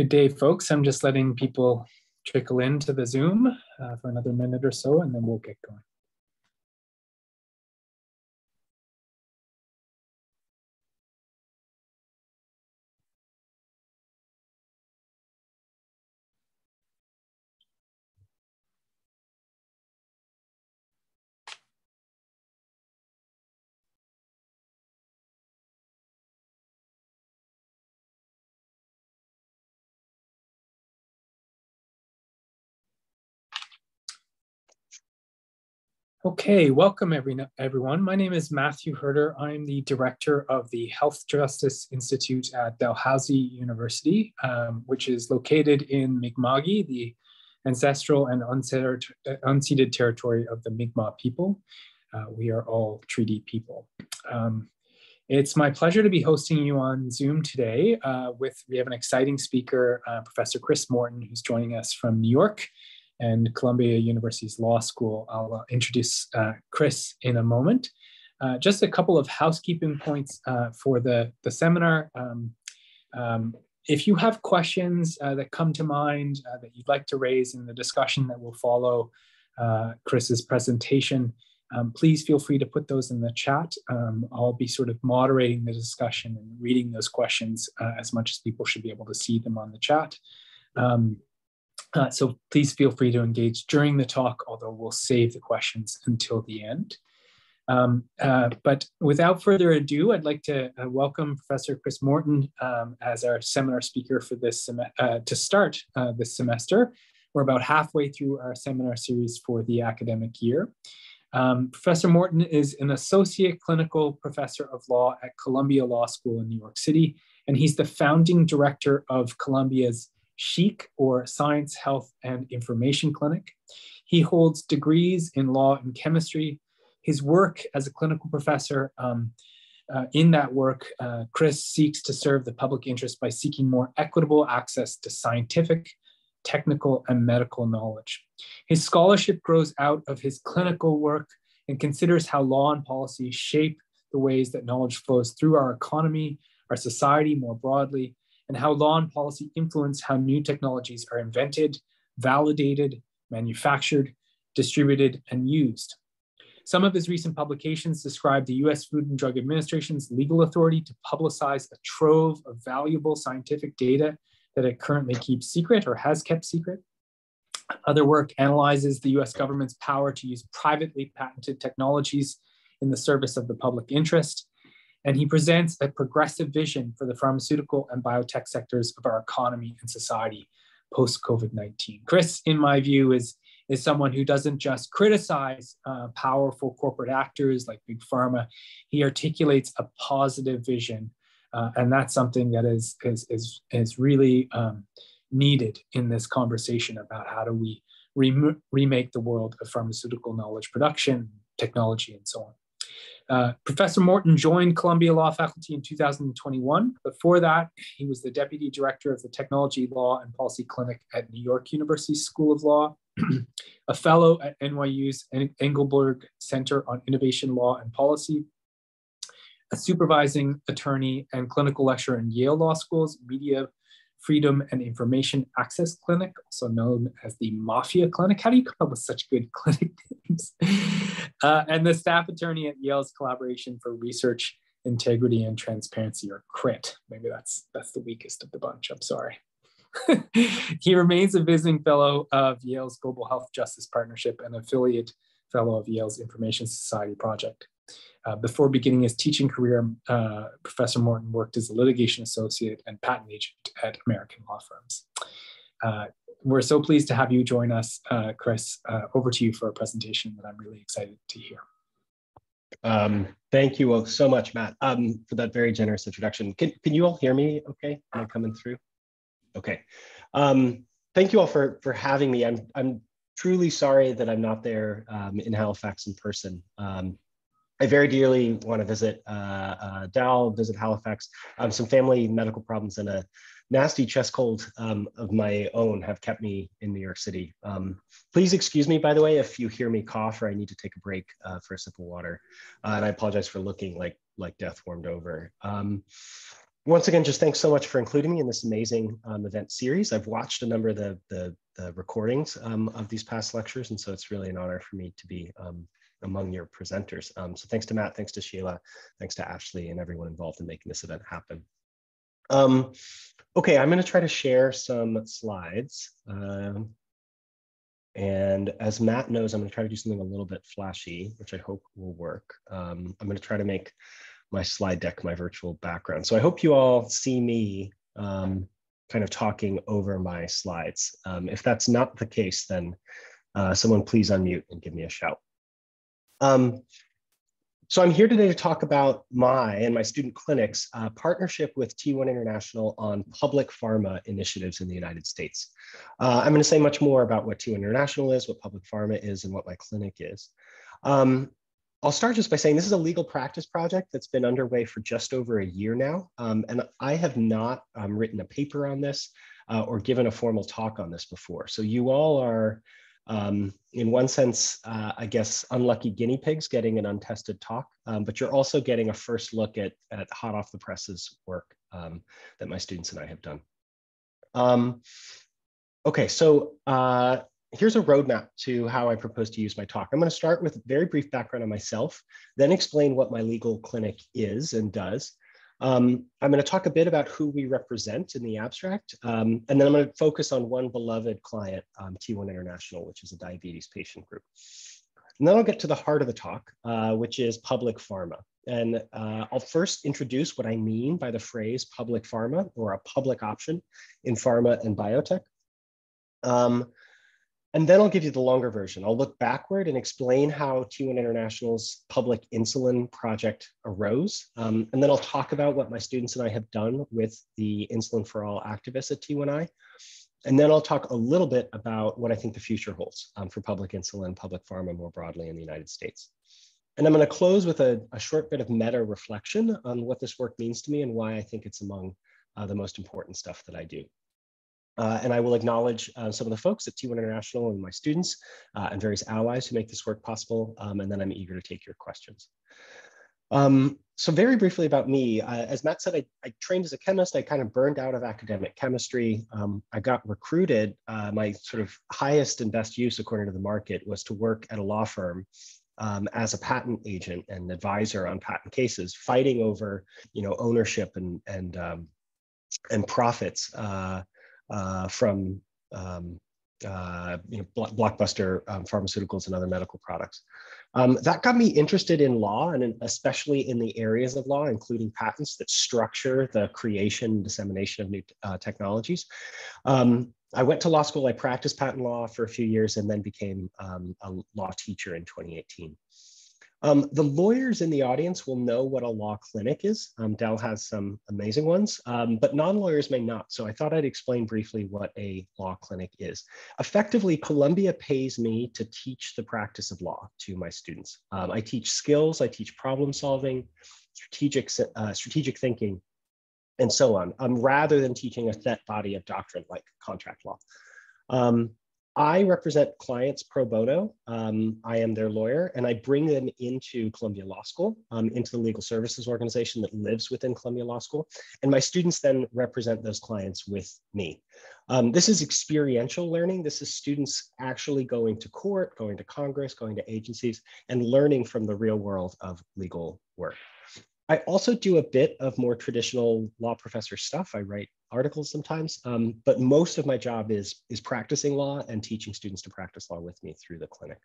Good day, folks. I'm just letting people trickle into the Zoom uh, for another minute or so, and then we'll get going. Okay, welcome every, everyone. My name is Matthew Herder. I'm the director of the Health Justice Institute at Dalhousie University, um, which is located in Mi'kma'ki, the ancestral and unceded territory of the Mi'kmaq people. Uh, we are all treaty people. Um, it's my pleasure to be hosting you on Zoom today uh, with, we have an exciting speaker, uh, Professor Chris Morten, who's joining us from New York and Columbia University's Law School. I'll uh, introduce uh, Chris in a moment. Uh, just a couple of housekeeping points uh, for the, the seminar. Um, um, if you have questions uh, that come to mind uh, that you'd like to raise in the discussion that will follow Chris's presentation, um, please feel free to put those in the chat. Um, I'll be sort of moderating the discussion and reading those questions as much as people should be able to see them on the chat. Um, uh, so please feel free to engage during the talk, although we'll save the questions until the end. Um, uh, but without further ado, I'd like to uh, welcome Professor Chris Morten um, as our seminar speaker for this uh, to start uh, this semester. We're about halfway through our seminar series for the academic year. Um, professor Morten is an associate clinical professor of law at Columbia Law School in New York City, and he's the founding director of Columbia's SHIC, or Science, Health, and Information Clinic. He holds degrees in law and chemistry. His work as a clinical professor, um, uh, in that work, uh, Chris seeks to serve the public interest by seeking more equitable access to scientific, technical, and medical knowledge. His scholarship grows out of his clinical work and considers how law and policy shape the ways that knowledge flows through our economy, our society more broadly, and how law and policy influence how new technologies are invented, validated, manufactured, distributed, and used. Some of his recent publications describe the US Food and Drug Administration's legal authority to publicize a trove of valuable scientific data that it currently keeps secret or has kept secret. Other work analyzes the US government's power to use privately patented technologies in the service of the public interest and he presents a progressive vision for the pharmaceutical and biotech sectors of our economy and society post COVID 19. Chris, in my view, is, is someone who doesn't just criticize uh, powerful corporate actors like Big Pharma, he articulates a positive vision. Uh, and that's something that is, is, is, is really um, needed in this conversation about how do we remake the world of pharmaceutical knowledge production, technology, and so on. Uh, Professor Morten joined Columbia Law faculty in 2021. Before that, he was the deputy director of the Technology Law and Policy Clinic at New York University School of Law, a fellow at NYU's Engelberg Center on Innovation Law and Policy, a supervising attorney and clinical lecturer in Yale Law School's Media Freedom and Information Access Clinic, also known as the Mafia Clinic. How do you come up with such good clinic names? Uh, and the staff attorney at Yale's Collaboration for Research Integrity and Transparency, or CRIT. Maybe that's that's the weakest of the bunch. I'm sorry. he remains a visiting fellow of Yale's Global Health Justice Partnership and affiliate fellow of Yale's Information Society Project. Uh, before beginning his teaching career, uh, Professor Morten worked as a litigation associate and patent agent at American law firms. Uh, we're so pleased to have you join us, uh, Chris. Uh, over to you for a presentation that I'm really excited to hear. Um, thank you all so much, Matt, um, for that very generous introduction. Can, can you all hear me okay? Am I coming through? Okay. Um, thank you all for, for having me. I'm, I'm truly sorry that I'm not there um, in Halifax in person. Um, I very dearly want to visit uh, uh, Dal, visit Halifax, um, some family medical problems and a nasty chest cold um, of my own have kept me in New York City. Um, please excuse me, by the way, if you hear me cough or I need to take a break uh, for a sip of water. Uh, and I apologize for looking like, like death warmed over. Um, once again, just thanks so much for including me in this amazing um, event series. I've watched a number of the, the, the recordings um, of these past lectures, and so it's really an honor for me to be um, among your presenters. So thanks to Matt, thanks to Sheila, thanks to Ashley and everyone involved in making this event happen. Um, okay, I'm gonna try to share some slides. Um, and as Matt knows, I'm gonna try to do something a little bit flashy, which I hope will work. Um, I'm gonna try to make my slide deck my virtual background. So I hope you all see me um, kind of talking over my slides. Um, if that's not the case, then uh, someone please unmute and give me a shout. So I'm here today to talk about my and my student clinics uh, partnership with T1 International on public pharma initiatives in the United States. Uh, I'm going to say much more about what T1 International is, what public pharma is, and what my clinic is. Um, I'll start just by saying this is a legal practice project that's been underway for just over a year now. Um, and I have not um, written a paper on this uh, or given a formal talk on this before. So you all are um, in one sense, uh, I guess, unlucky guinea pigs getting an untested talk, um, but you're also getting a first look at, at hot off the presses work um, that my students and I have done. Um, okay, so uh, here's a roadmap to how I propose to use my talk. I'm gonna start with a very brief background on myself, then explain what my legal clinic is and does, um, I'm going to talk a bit about who we represent in the abstract, um, and then I'm going to focus on one beloved client, um, T1 International, which is a diabetes patient group. And then I'll get to the heart of the talk, uh, which is public pharma. And uh, I'll first introduce what I mean by the phrase public pharma or a public option in pharma and biotech. And then I'll give you the longer version. I'll look backward and explain how T1 International's public insulin project arose. Um, and then I'll talk about what my students and I have done with the Insulin for All activists at T1I. And then I'll talk a little bit about what I think the future holds um, for public insulin, public pharma more broadly in the United States. And I'm going to close with a, a, short bit of meta reflection on what this work means to me and why I think it's among uh, the most important stuff that I do. Uh, and I will acknowledge uh, some of the folks at T1 International and my students uh, and various allies who make this work possible. Um, and then I'm eager to take your questions. Um, so very briefly about me, uh, as Matt said, I, I, trained as a chemist. I kind of burned out of academic chemistry. Um, I got recruited. Uh, my sort of highest and best use, according to the market, was to work at a law firm um, as a patent agent and advisor on patent cases, fighting over, you know, ownership and and um, and profits uh, uh, from um, uh, you know, blockbuster um, pharmaceuticals and other medical products. Um, that got me interested in law and in, especially in the areas of law, including patents that structure the creation and dissemination of new uh, technologies. Um, I went to law school, I practiced patent law for a few years and then became um, a law teacher in 2018. Um, the lawyers in the audience will know what a law clinic is. Um, Dal has some amazing ones, um, but non-lawyers may not. So I thought I'd explain briefly what a law clinic is. Effectively, Columbia pays me to teach the practice of law to my students. Um, I teach skills, I teach problem solving, strategic, uh, strategic thinking, and so on, um, rather than teaching a set body of doctrine like contract law. Um, I represent clients pro bono. Um, I am their lawyer, and I bring them into Columbia Law School, um, into the legal services organization that lives within Columbia Law School. And my students then represent those clients with me. Um, this is experiential learning. This is students actually going to court, going to Congress, going to agencies, and learning from the real world of legal work. I also do a bit of more traditional law professor stuff. I write articles sometimes, um, but most of my job is, is practicing law and teaching students to practice law with me through the clinic.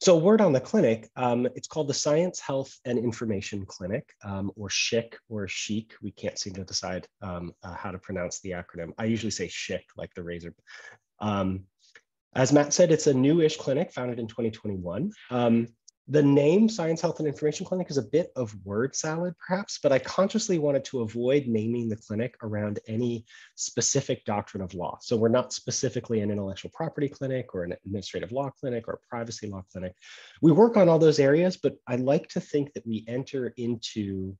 So word on the clinic, um, it's called the Science, Health, and Information Clinic, um, or SHIC or CHIC. We can't seem to decide um, uh, how to pronounce the acronym. I usually say SHIC, like the razor. Um, as Matt said, it's a new-ish clinic founded in 2021. The name Science, Health, and Information Clinic is a bit of word salad, perhaps, but I consciously wanted to avoid naming the clinic around any specific doctrine of law. So we're not specifically an intellectual property clinic or an administrative law clinic or a privacy law clinic. We work on all those areas, but I like to think that we enter into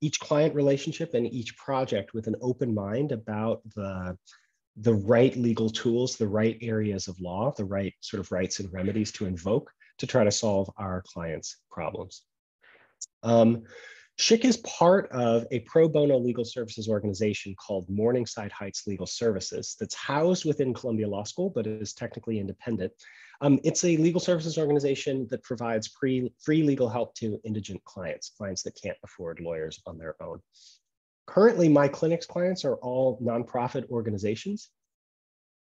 each client relationship and each project with an open mind about the, the right legal tools, the right areas of law, the right sort of rights and remedies to invoke to try to solve our clients' problems. Um, SHIC is part of a pro bono legal services organization called Morningside Heights Legal Services that's housed within Columbia Law School, but is technically independent. Um, it's a legal services organization that provides free, free legal help to indigent clients, clients that can't afford lawyers on their own. Currently, my clinic's clients are all nonprofit organizations.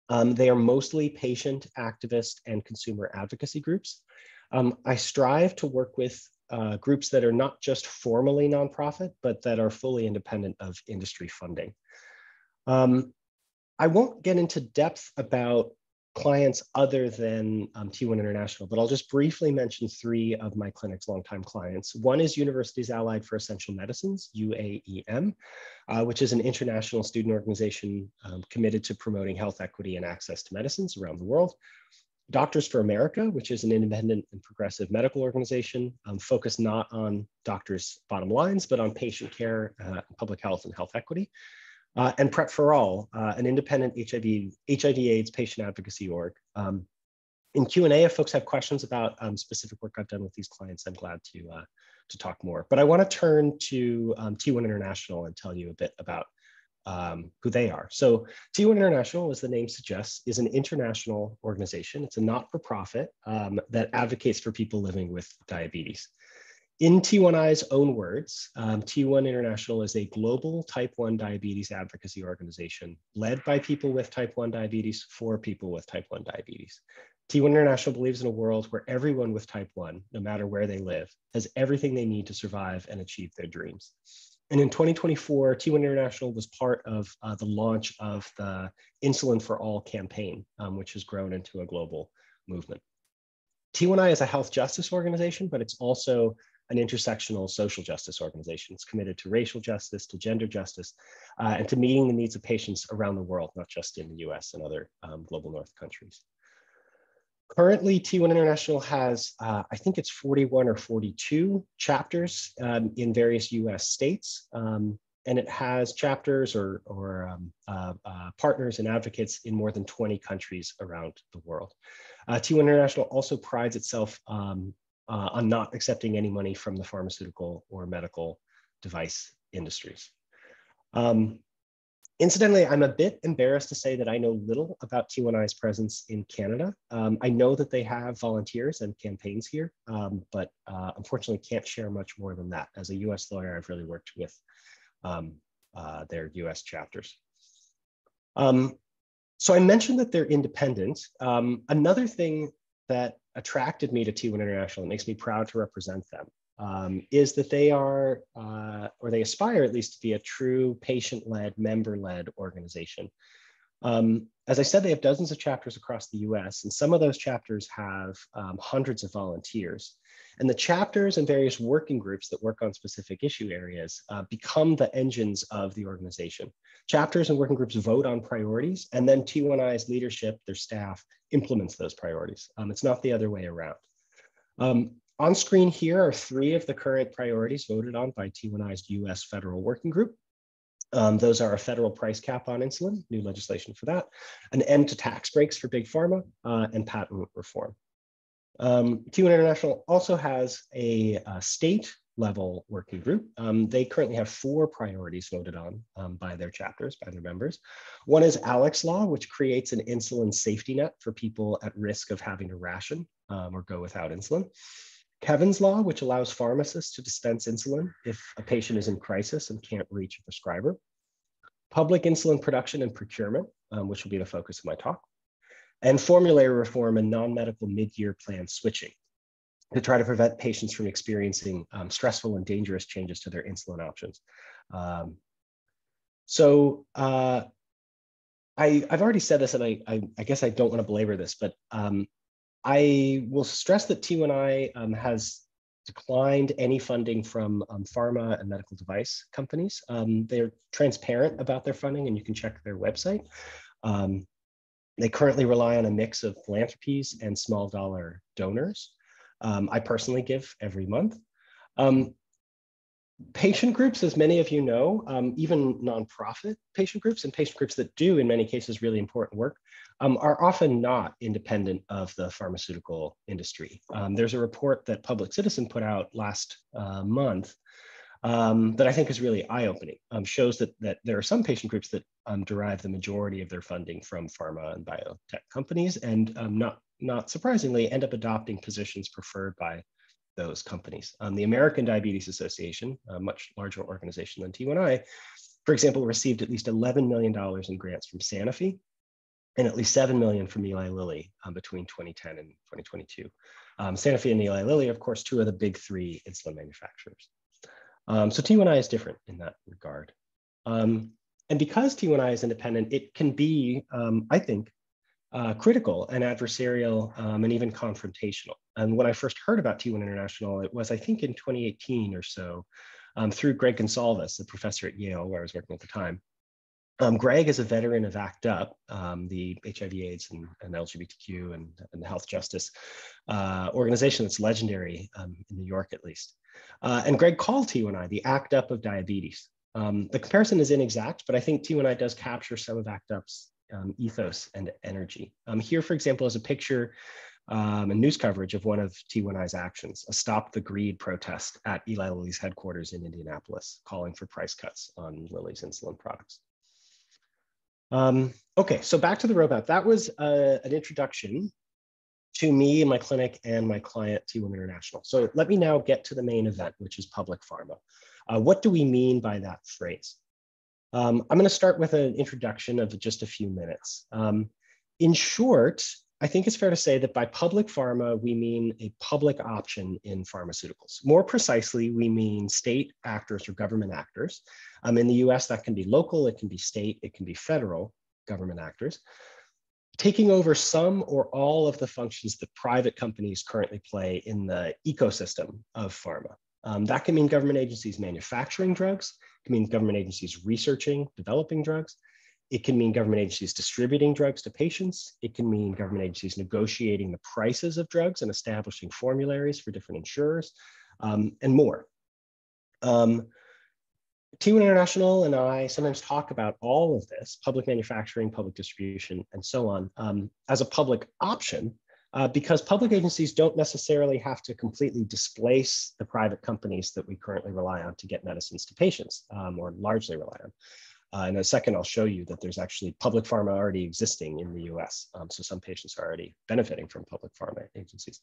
Um, they are mostly patient, activist, and consumer advocacy groups. Um, I strive to work with uh, groups that are not just formally nonprofit, but that are fully independent of industry funding. Um, I won't get into depth about clients other than um, T1 International, but I'll just briefly mention three of my clinic's longtime clients. One is Universities Allied for Essential Medicines, UAEM, uh, which is an international student organization um, committed to promoting health equity and access to medicines around the world. Doctors for America, which is an independent and progressive medical organization um, focused not on doctors' bottom lines, but on patient care, uh, public health, and health equity. Uh, and Prep for All, uh, an independent HIV, HIV AIDS patient advocacy org. Um, in Q&A, if folks have questions about um, specific work I've done with these clients, I'm glad to, uh, to talk more. But I want to turn to um, T1 International and tell you a bit about um, who they are. So T1 International, as the name suggests, is an international organization. It's a not-for-profit um, that advocates for people living with diabetes. In T1I's own words, um, T1 International is a global type 1 diabetes advocacy organization led by people with type 1 diabetes for people with type 1 diabetes. T1 International believes in a world where everyone with type 1, no matter where they live, has everything they need to survive and achieve their dreams. And in 2024, T1 International was part of uh, the launch of the Insulin for All campaign, um, which has grown into a global movement. T1I is a health justice organization, but it's also an intersectional social justice organization. It's committed to racial justice, to gender justice, uh, and to meeting the needs of patients around the world, not just in the US and other um, global north countries. Currently, T1 International has, uh, I think it's 41 or 42 chapters um, in various US states. Um, and it has chapters or, or um, uh, uh, partners and advocates in more than 20 countries around the world. Uh, T1 International also prides itself um, uh, on not accepting any money from the pharmaceutical or medical device industries. Um, Incidentally, I'm a bit embarrassed to say that I know little about T1I's presence in Canada. Um, I know that they have volunteers and campaigns here, um, but uh, unfortunately can't share much more than that. As a US lawyer, I've really worked with um, uh, their US chapters. Um, so I mentioned that they're independent. Um, another thing that attracted me to T1 International and makes me proud to represent them um, is that they are, uh, or they aspire at least to be a true patient-led, member-led organization. Um, as I said, they have dozens of chapters across the US, and some of those chapters have um, hundreds of volunteers. And the chapters and various working groups that work on specific issue areas uh, become the engines of the organization. Chapters and working groups vote on priorities, and then T1I's leadership, their staff, implements those priorities. Um, it's not the other way around. Um, on screen here are three of the current priorities voted on by T1I's US federal working group. Um, those are a federal price cap on insulin, new legislation for that, an end to tax breaks for big pharma, uh, and patent reform. Um, T1 International also has a, a state level working group. Um, they currently have four priorities voted on um, by their chapters, by their members. One is Alec's Law, which creates an insulin safety net for people at risk of having to ration um, or go without insulin. Kevin's Law, which allows pharmacists to dispense insulin if a patient is in crisis and can't reach a prescriber. Public insulin production and procurement, um, which will be the focus of my talk. And formulary reform and non-medical mid-year plan switching to try to prevent patients from experiencing um, stressful and dangerous changes to their insulin options. Um, so uh, I, have already said this, and I, I, I, guess I don't want to belabor this, but um, I will stress that T1I um, has declined any funding from um, pharma and medical device companies. Um, they're transparent about their funding and you can check their website. Um, they currently rely on a mix of philanthropies and small dollar donors. Um, I personally give every month. Um, patient groups, as many of you know, um, even nonprofit patient groups and patient groups that do, in many cases, really important work, um, are often not independent of the pharmaceutical industry. Um, there's a report that Public Citizen put out last uh, month um, that I think is really eye-opening. Um, shows that that there are some patient groups that um, derive the majority of their funding from pharma and biotech companies, and um, not not surprisingly, end up adopting positions preferred by those companies. Um, the American Diabetes Association, a much larger organization than T1I, for example, received at least $11 million in grants from Sanofi and at least 7 million from Eli Lilly um, between 2010 and 2022. Um, Sanofi and Eli Lilly, of course, two of the big three insulin manufacturers. Um, so T1I is different in that regard. Um, and because T1I is independent, it can be, um, I think, uh, critical and adversarial um, and even confrontational. And when I first heard about T1 International, it was, I think, in 2018 or so, um, through Greg Gonsalves, a professor at Yale, where I was working at the time. Um, Greg is a veteran of ACT UP, um, the HIV AIDS and, and LGBTQ and, and, health justice uh, organization that's legendary um, in New York, at least. Uh, and Greg called T1I the ACT UP of diabetes. Um, the comparison is inexact, but I think T1I does capture some of ACT UP's um, ethos and energy. Um, here, for example, is a picture um, and news coverage of one of T1I's actions, a Stop the Greed protest at Eli Lilly's headquarters in Indianapolis, calling for price cuts on Lilly's insulin products. Um, okay, so back to the roadmap. That was uh, an introduction to me and my clinic and my client, T1 International. So let me now get to the main event, which is public pharma. Uh, what do we mean by that phrase? Um, I'm going to start with an introduction of just a few minutes. Um, in short, I think it's fair to say that by public pharma, we mean a public option in pharmaceuticals. More precisely, we mean state actors or government actors. Um, in the US, that can be local, it can be state, it can be federal government actors, taking over some or all of the functions that private companies currently play in the ecosystem of pharma. Um, that can mean government agencies manufacturing drugs, it can mean government agencies researching, developing drugs. It can mean government agencies distributing drugs to patients. It can mean government agencies negotiating the prices of drugs and establishing formularies for different insurers um, and more. Um, T1 International and I sometimes talk about all of this, public manufacturing, public distribution, and so on, um, as a public option uh, because public agencies don't necessarily have to completely displace the private companies that we currently rely on to get medicines to patients um, or largely rely on. Uh, in a second, I'll show you that there's actually public pharma already existing in the US. Um, so some patients are already benefiting from public pharma agencies.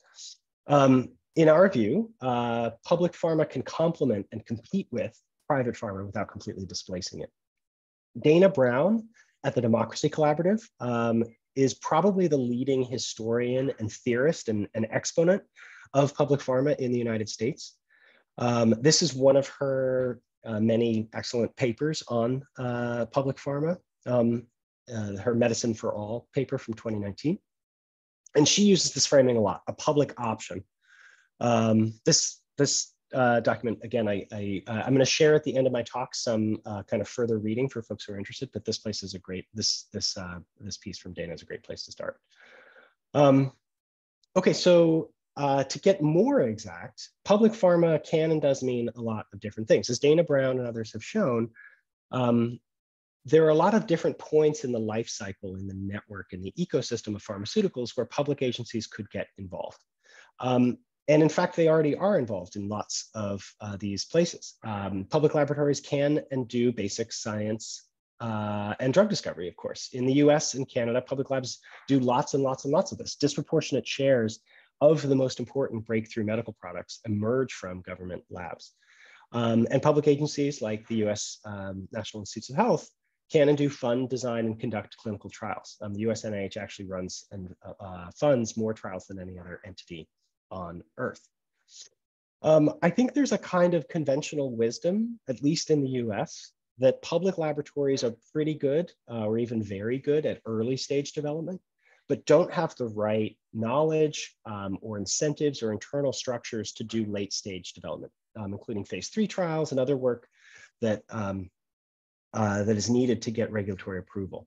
Um, in our view, uh, public pharma can complement and compete with private pharma without completely displacing it. Dana Brown at the Democracy Collaborative um, is probably the leading historian and theorist and, and exponent of public pharma in the United States. Um, this is one of her uh, many excellent papers on uh, public pharma, um, uh, her Medicine for All paper from 2019. And she uses this framing a lot, a public option. Um, this, this uh, document, again, I, I, I'm going to share at the end of my talk some kind of further reading for folks who are interested, but this place is a great, this, this, this piece from Dana is a great place to start. Um, okay, so uh, to get more exact, public pharma can and does mean a lot of different things. As Dana Brown and others have shown, um, there are a lot of different points in the life cycle in the network in the ecosystem of pharmaceuticals where public agencies could get involved. Um, and in fact, they already are involved in lots of uh, these places. Um, public laboratories can and do basic science uh, and drug discovery, of course. In the US and Canada, public labs do lots and lots and lots of this. Disproportionate shares of the most important breakthrough medical products emerge from government labs. Um, and public agencies like the US um, National Institutes of Health can and do fund, design, and conduct clinical trials. Um, the US NIH actually runs and uh, uh, funds more trials than any other entity on Earth. Um, I think there's a kind of conventional wisdom, at least in the US, that public laboratories are pretty good uh, or even very good at early stage development, but don't have the right knowledge um, or incentives or internal structures to do late stage development, um, including phase three trials and other work that, um, uh, that is needed to get regulatory approval.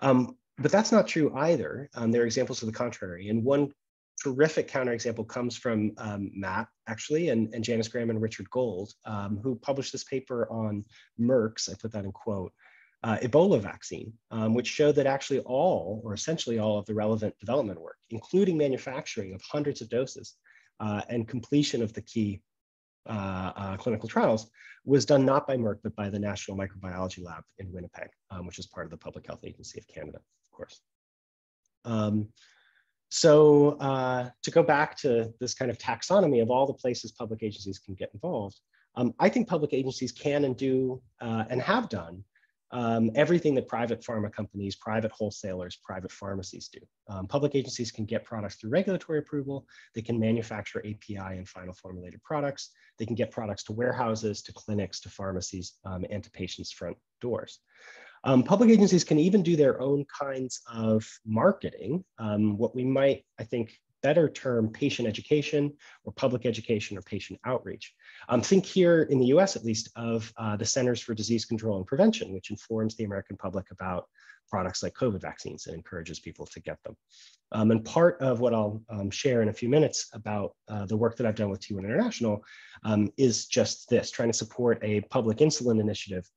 Um, but that's not true either. Um, there are examples of the contrary. And one terrific counterexample comes from um, Matt, actually, and, and Janice Graham and Richard Gold, um, who published this paper on Merck's, I put that in quote, uh, Ebola vaccine, um, which showed that actually all, or essentially all of the relevant development work, including manufacturing of hundreds of doses uh, and completion of the key uh, uh clinical trials, was done not by Merck, but by the National Microbiology Lab in Winnipeg, um, which is part of the Public Health Agency of Canada, of course. Um, so uh, to go back to this kind of taxonomy of all the places public agencies can get involved, um, I think public agencies can and do uh, and have done um, everything that private pharma companies, private wholesalers, private pharmacies do. Um, public agencies can get products through regulatory approval. They can manufacture API and final formulated products. They can get products to warehouses, to clinics, to pharmacies, um, and to patients' front doors. Um, public agencies can even do their own kinds of marketing, um, what we might, I think, better term patient education or public education or patient outreach. Um, think here in the US, at least, of uh, the Centers for Disease Control and Prevention, which informs the American public about products like COVID vaccines and encourages people to get them. Um, and part of what I'll um, share in a few minutes about uh, the work that I've done with T1 International um, is just this, trying to support a public insulin initiative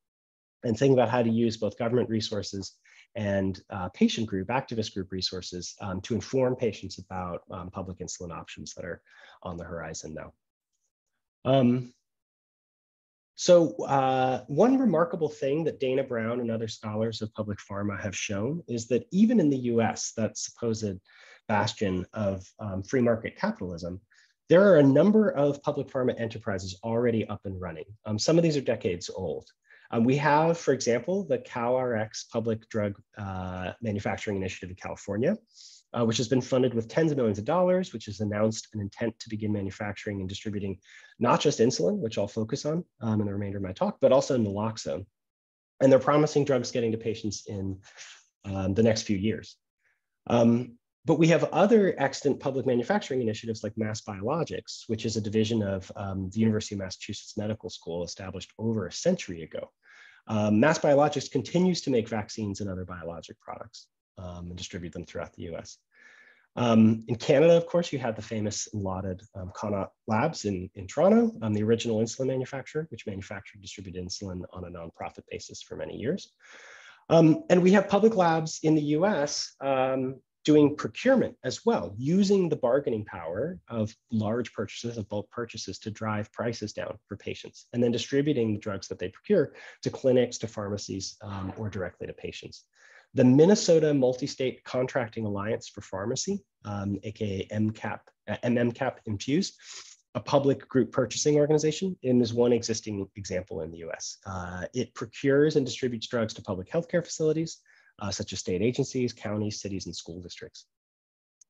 and thinking about how to use both government resources and uh, patient group, activist group resources um, to inform patients about um, public insulin options that are on the horizon now. Um, so uh, one remarkable thing that Dana Brown and other scholars of public pharma have shown is that even in the US, that supposed bastion of um, free market capitalism, there are a number of public pharma enterprises already up and running. Um, some of these are decades old. Um, we have, for example, the CalRx Public Drug uh, Manufacturing Initiative in California, uh, which has been funded with tens of millions of dollars, which has announced an intent to begin manufacturing and distributing not just insulin, which I'll focus on um, in the remainder of my talk, but also naloxone. And they're promising drugs getting to patients in um, the next few years. Um, but we have other extant public manufacturing initiatives like Mass Biologics, which is a division of um, the University of Massachusetts Medical School established over a century ago. Um, Mass Biologics continues to make vaccines and other biologic products um, and distribute them throughout the US. Um, in Canada, of course, you have the famous and lauded um, Connaught Labs in, in Toronto, um, the original insulin manufacturer, which manufactured and distributed insulin on a nonprofit basis for many years. Um, and we have public labs in the US um, doing procurement as well, using the bargaining power of large purchases, of bulk purchases to drive prices down for patients, and then distributing the drugs that they procure to clinics, to pharmacies, um, or directly to patients. The Minnesota Multi-State Contracting Alliance for Pharmacy, um, aka MCAP, uh, MMCAP Infuse, a public group purchasing organization and is one existing example in the US. Uh, it procures and distributes drugs to public healthcare facilities, uh, such as state agencies, counties, cities, and school districts.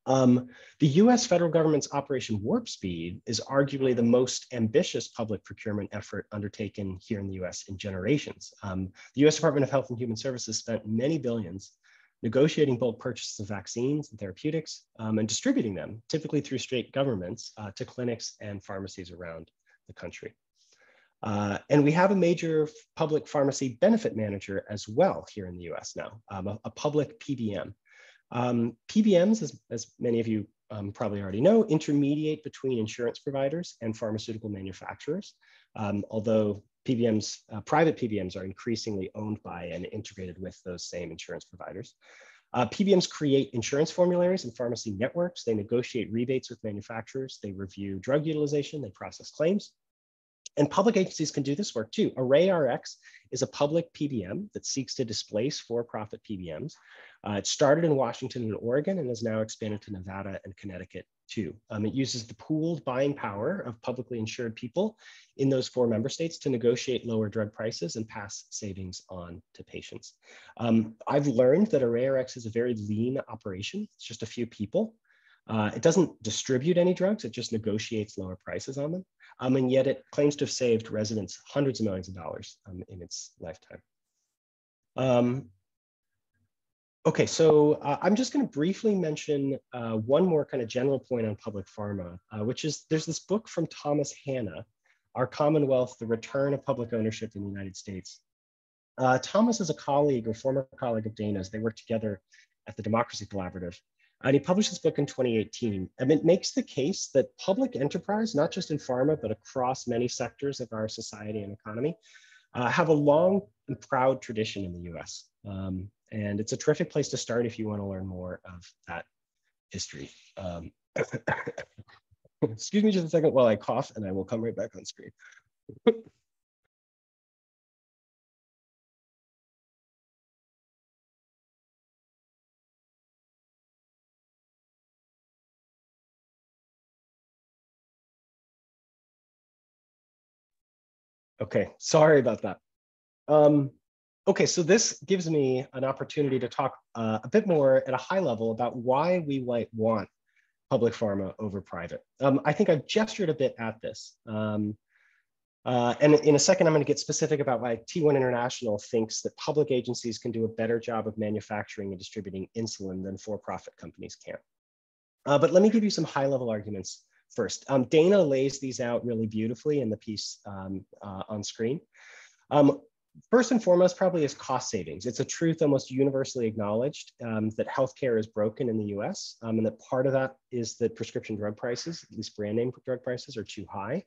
Um, the US federal government's Operation Warp Speed is arguably the most ambitious public procurement effort undertaken here in the US in generations. Um, the US Department of Health and Human Services spent many billions negotiating bulk purchases of vaccines and therapeutics um, and distributing them, typically through state governments, uh, to clinics and pharmacies around the country. Uh, and we have a major public pharmacy benefit manager as well here in the US now, um, a, a, public PBM. Um, PBMs, as, as, many of you um, probably already know, intermediate between insurance providers and pharmaceutical manufacturers. Um, although PBMs, uh, private PBMs are increasingly owned by and integrated with those same insurance providers. Uh, PBMs create insurance formularies and pharmacy networks. They negotiate rebates with manufacturers. They review drug utilization. They process claims. And public agencies can do this work too. ArrayRx is a public PBM that seeks to displace for-profit PBMs. Uh, it started in Washington and Oregon and has now expanded to Nevada and Connecticut too. Um, it uses the pooled buying power of publicly insured people in those four member states to negotiate lower drug prices and pass savings on to patients. Um, I've learned that ArrayRx is a very lean operation. It's just a few people. Uh, it doesn't distribute any drugs, it just negotiates lower prices on them. Um, and yet it claims to have saved residents hundreds of millions of dollars um, in its lifetime. Um, okay, so uh, I'm just going to briefly mention uh, one more kind of general point on public pharma, uh, which is there's this book from Thomas Hanna, Our Commonwealth, The Return of Public Ownership in the United States. Uh, Thomas is a colleague or former colleague of Dana's. They worked together at the Democracy Collaborative. And he published this book in 2018. And it makes the case that public enterprise, not just in pharma, but across many sectors of our society and economy, uh, have a long and proud tradition in the US. Um, and it's a terrific place to start if you want to learn more of that history. Um, excuse me just a second while I cough and I will come right back on screen. Okay, sorry about that. Um, okay, so this gives me an opportunity to talk uh, a bit more at a high level about why we might want public pharma over private. Um, I think I've gestured a bit at this. Um, uh, and in a second, I'm going to get specific about why T1 International thinks that public agencies can do a better job of manufacturing and distributing insulin than for-profit companies can. Uh, but let me give you some high-level arguments first. Um, Dana lays these out really beautifully in the piece um, uh, on screen. Um, first and foremost, probably is cost savings. It's a truth almost universally acknowledged um, that healthcare is broken in the US, um, and that part of that is that prescription drug prices, at least brand name drug prices, are too high.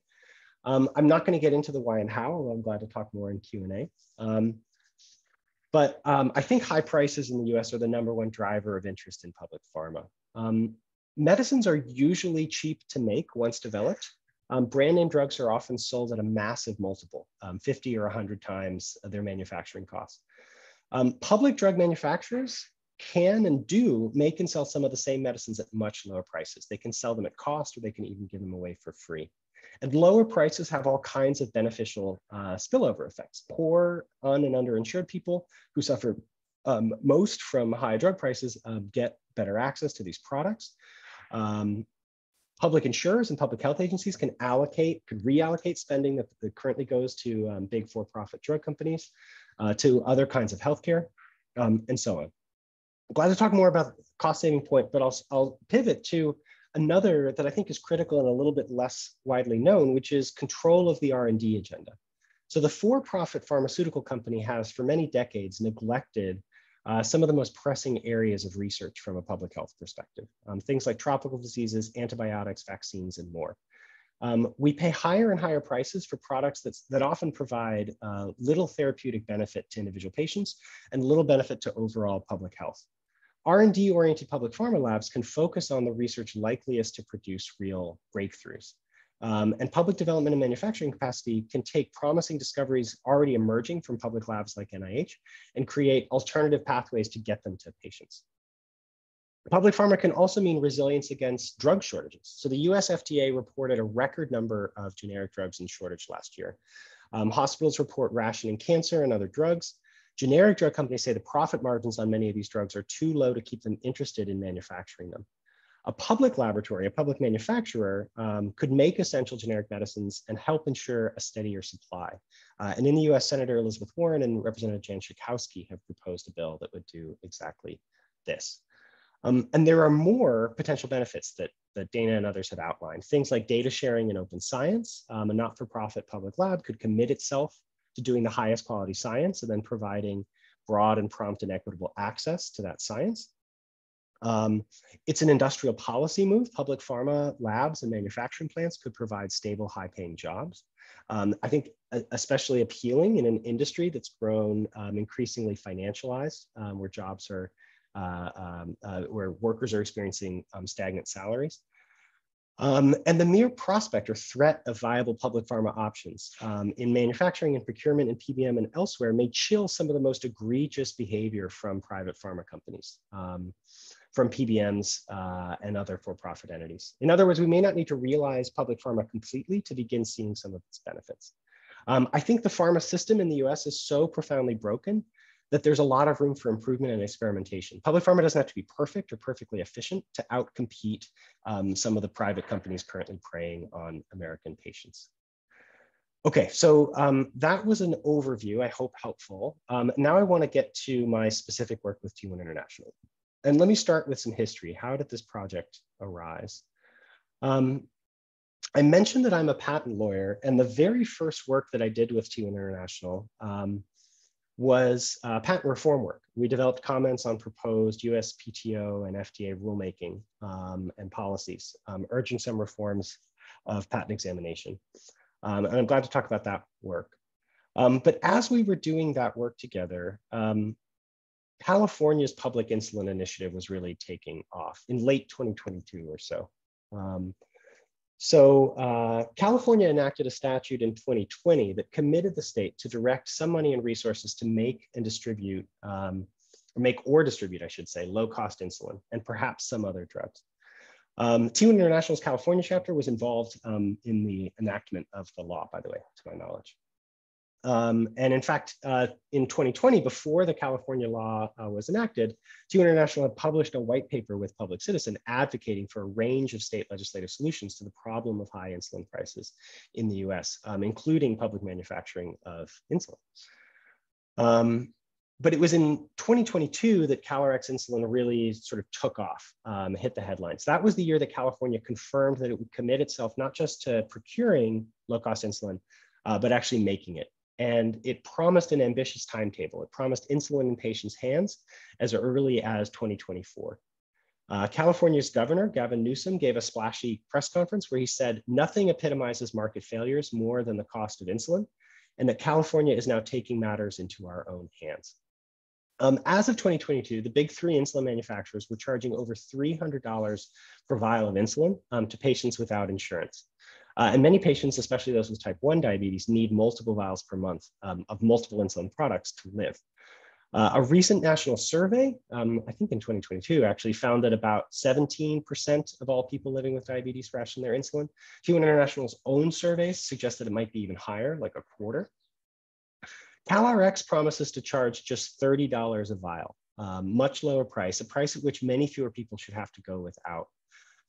Um, I'm not going to get into the why and how, although I'm glad to talk more in Q&A. But I think high prices in the US are the number one driver of interest in public pharma. Um, medicines are usually cheap to make once developed. Um, brand name drugs are often sold at a massive multiple, um, 50 or 100 times their manufacturing cost. Um, public drug manufacturers can and do make and sell some of the same medicines at much lower prices. They can sell them at cost or they can even give them away for free. And lower prices have all kinds of beneficial uh, spillover effects. Poor, un and underinsured people who suffer um, most from high drug prices um, get better access to these products. Um, public insurers and public health agencies can allocate, could reallocate spending that, that currently goes to um, big for-profit drug companies, uh, to other kinds of healthcare, um, and so on. I'm glad to talk more about the cost saving point, but I'll, I'll pivot to another that I think is critical and a little bit less widely known, which is control of the R&D agenda. So the for-profit pharmaceutical company has for many decades neglected uh, some of the most pressing areas of research from a public health perspective, um, things like tropical diseases, antibiotics, vaccines, and more. Um, we pay higher and higher prices for products that's, that often provide uh, little therapeutic benefit to individual patients and little benefit to overall public health. R&D oriented public pharma labs can focus on the research likeliest to produce real breakthroughs. Um, and public development and manufacturing capacity can take promising discoveries already emerging from public labs like NIH and create alternative pathways to get them to patients. Public pharma can also mean resilience against drug shortages. So the US FDA reported a record number of generic drugs in shortage last year. Um, hospitals report rationing cancer and other drugs. Generic drug companies say the profit margins on many of these drugs are too low to keep them interested in manufacturing them. A public laboratory, a public manufacturer um, could make essential generic medicines and help ensure a steadier supply. Uh, and in the US, Senator Elizabeth Warren and Representative Jan Schakowsky have proposed a bill that would do exactly this. Um, and there are more potential benefits that, that Dana and others have outlined. Things like data sharing and open science. Um, a not-for-profit public lab could commit itself to doing the highest quality science and then providing broad and prompt and equitable access to that science. Um, it's an industrial policy move. Public pharma labs and manufacturing plants could provide stable, high paying jobs. Um, I think especially appealing in an industry that's grown um, increasingly financialized, um, where jobs are, uh, um, uh, where workers are experiencing um, stagnant salaries. Um, and the mere prospect or threat of viable public pharma options um, in manufacturing and procurement and PBM and elsewhere may chill some of the most egregious behavior from private pharma companies. Um, from PBMs uh, and other for-profit entities. In other words, we may not need to realize public pharma completely to begin seeing some of its benefits. Um, I think the pharma system in the US is so profoundly broken that there's a lot of room for improvement and experimentation. Public pharma doesn't have to be perfect or perfectly efficient to outcompete um, some of the private companies currently preying on American patients. Okay, so um, that was an overview, I hope helpful. Um, now I wanna get to my specific work with T1 International and let me start with some history. How did this project arise? Um, I mentioned that I'm a patent lawyer, and the very first work that I did with T1 International um, was uh, patent reform work. We developed comments on proposed USPTO and FDA rulemaking um, and policies, um, urging some reforms of patent examination. Um, and I'm glad to talk about that work. Um, but as we were doing that work together, California's public insulin initiative was really taking off in late 2022 or so. Um, so uh, California enacted a statute in 2020 that committed the state to direct some money and resources to make and distribute, um, or make or distribute, I should say, low-cost insulin and perhaps some other drugs. Um, T1 International's California chapter was involved um, in the enactment of the law, by the way, to my knowledge. Um, and in fact, uh, in 2020, before the California law uh, was enacted, T1 International had published a white paper with Public Citizen advocating for a range of state legislative solutions to the problem of high insulin prices in the US, um, including public manufacturing of insulin. Um, but it was in 2022 that CalRx insulin really sort of took off, um, hit the headlines. That was the year that California confirmed that it would commit itself not just to procuring low cost insulin, uh, but actually making it and it promised an ambitious timetable. It promised insulin in patients' hands as early as 2024. Uh, California's governor, Gavin Newsom, gave a splashy press conference where he said, nothing epitomizes market failures more than the cost of insulin, and that California is now taking matters into our own hands. Um, as of 2022, the big three insulin manufacturers were charging over $300 per vial of insulin um, to patients without insurance. Uh, and many patients, especially those with type 1 diabetes, need multiple vials per month um, of multiple insulin products to live. Uh, a recent national survey, um, I think in 2022, actually found that about 17% of all people living with diabetes ration their insulin. T1 International's own surveys suggest that it might be even higher, like a quarter. CalRx promises to charge just $30 a vial, um, much lower price, a price at which many fewer people should have to go without.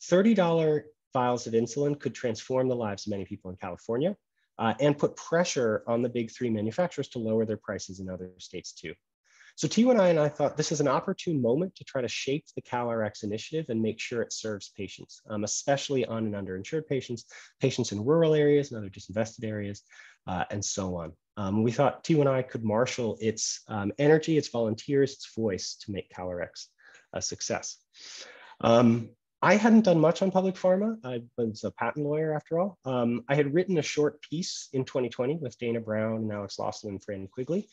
$30 vials of insulin could transform the lives of many people in California uh, and put pressure on the big three manufacturers to lower their prices in other states too. So T1I and I thought this is an opportune moment to try to shape the CalRx initiative and make sure it serves patients, um, especially on and underinsured patients, patients in rural areas and other disinvested areas, uh, and so on. Um, we thought T1I could marshal its um, energy, its volunteers, its voice to make CalRx a success. Um, I hadn't done much on public pharma. I was a patent lawyer after all. Um, I had written a short piece in 2020 with Dana Brown and Alex Lawson and Fran Quigley,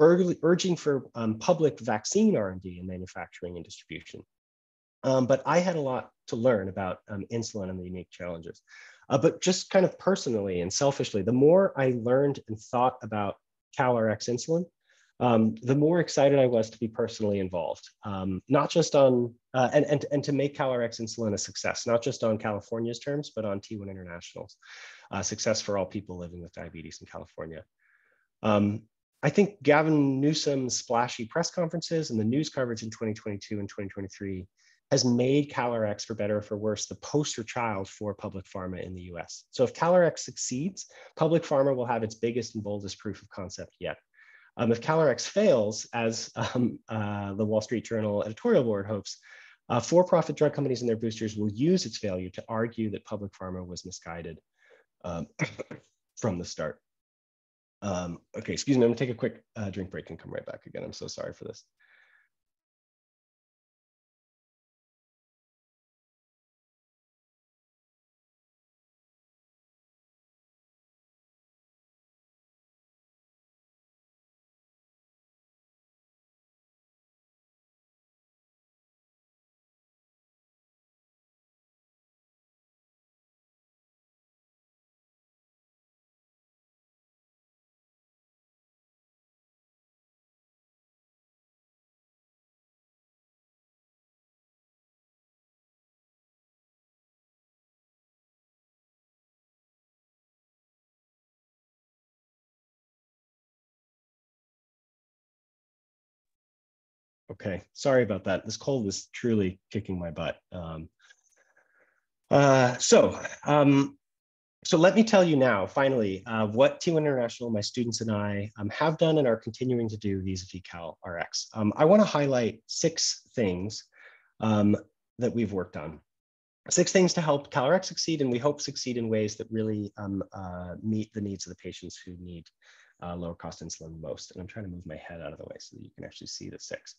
urging for um, public vaccine R&D and manufacturing and distribution. Um, but I had a lot to learn about um, insulin and the unique challenges. Uh, but just kind of personally and selfishly, the more I learned and thought about CalRx insulin, um, the more excited I was to be personally involved, um, not just on, uh, and, and, and to make CalRx insulin a success, not just on California's terms, but on T1 International's uh, success for all people living with diabetes in California. Um, I think Gavin Newsom's splashy press conferences and the news coverage in 2022 and 2023 has made CalRx, for better or for worse, the poster child for public pharma in the US. So if CalRx succeeds, public pharma will have its biggest and boldest proof of concept yet. Um, if CalRx fails, as um, uh, the Wall Street Journal editorial board hopes, uh, for-profit drug companies and their boosters will use its failure to argue that public pharma was misguided um, from the start. Um, okay, excuse me, I'm gonna take a quick uh, drink break and come right back again. I'm so sorry for this. Okay, sorry about that. This cold is truly kicking my butt. Um, uh, so, um, so let me tell you now, finally, uh, what T1 International, my students and I um, have done and are continuing to do vis-a-vis CalRx. Um, I wanna highlight six things um, that we've worked on. Six things to help CalRx succeed, and we hope succeed in ways that really um, uh, meet the needs of the patients who need uh, lower cost insulin most. And I'm trying to move my head out of the way so that you can actually see the six.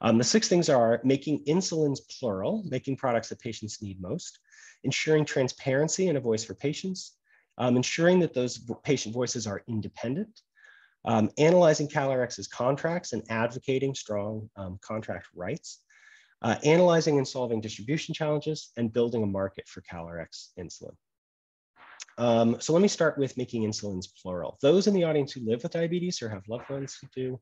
Um, the six things are making insulins plural, making products that patients need most, ensuring transparency and a voice for patients, um, ensuring that those patient voices are independent, um, analyzing CalRx's contracts and advocating strong um, contract rights, uh, analyzing and solving distribution challenges, and building a market for CalRx insulin. Um, so let me start with making insulins plural. Those in the audience who live with diabetes or have loved ones who do,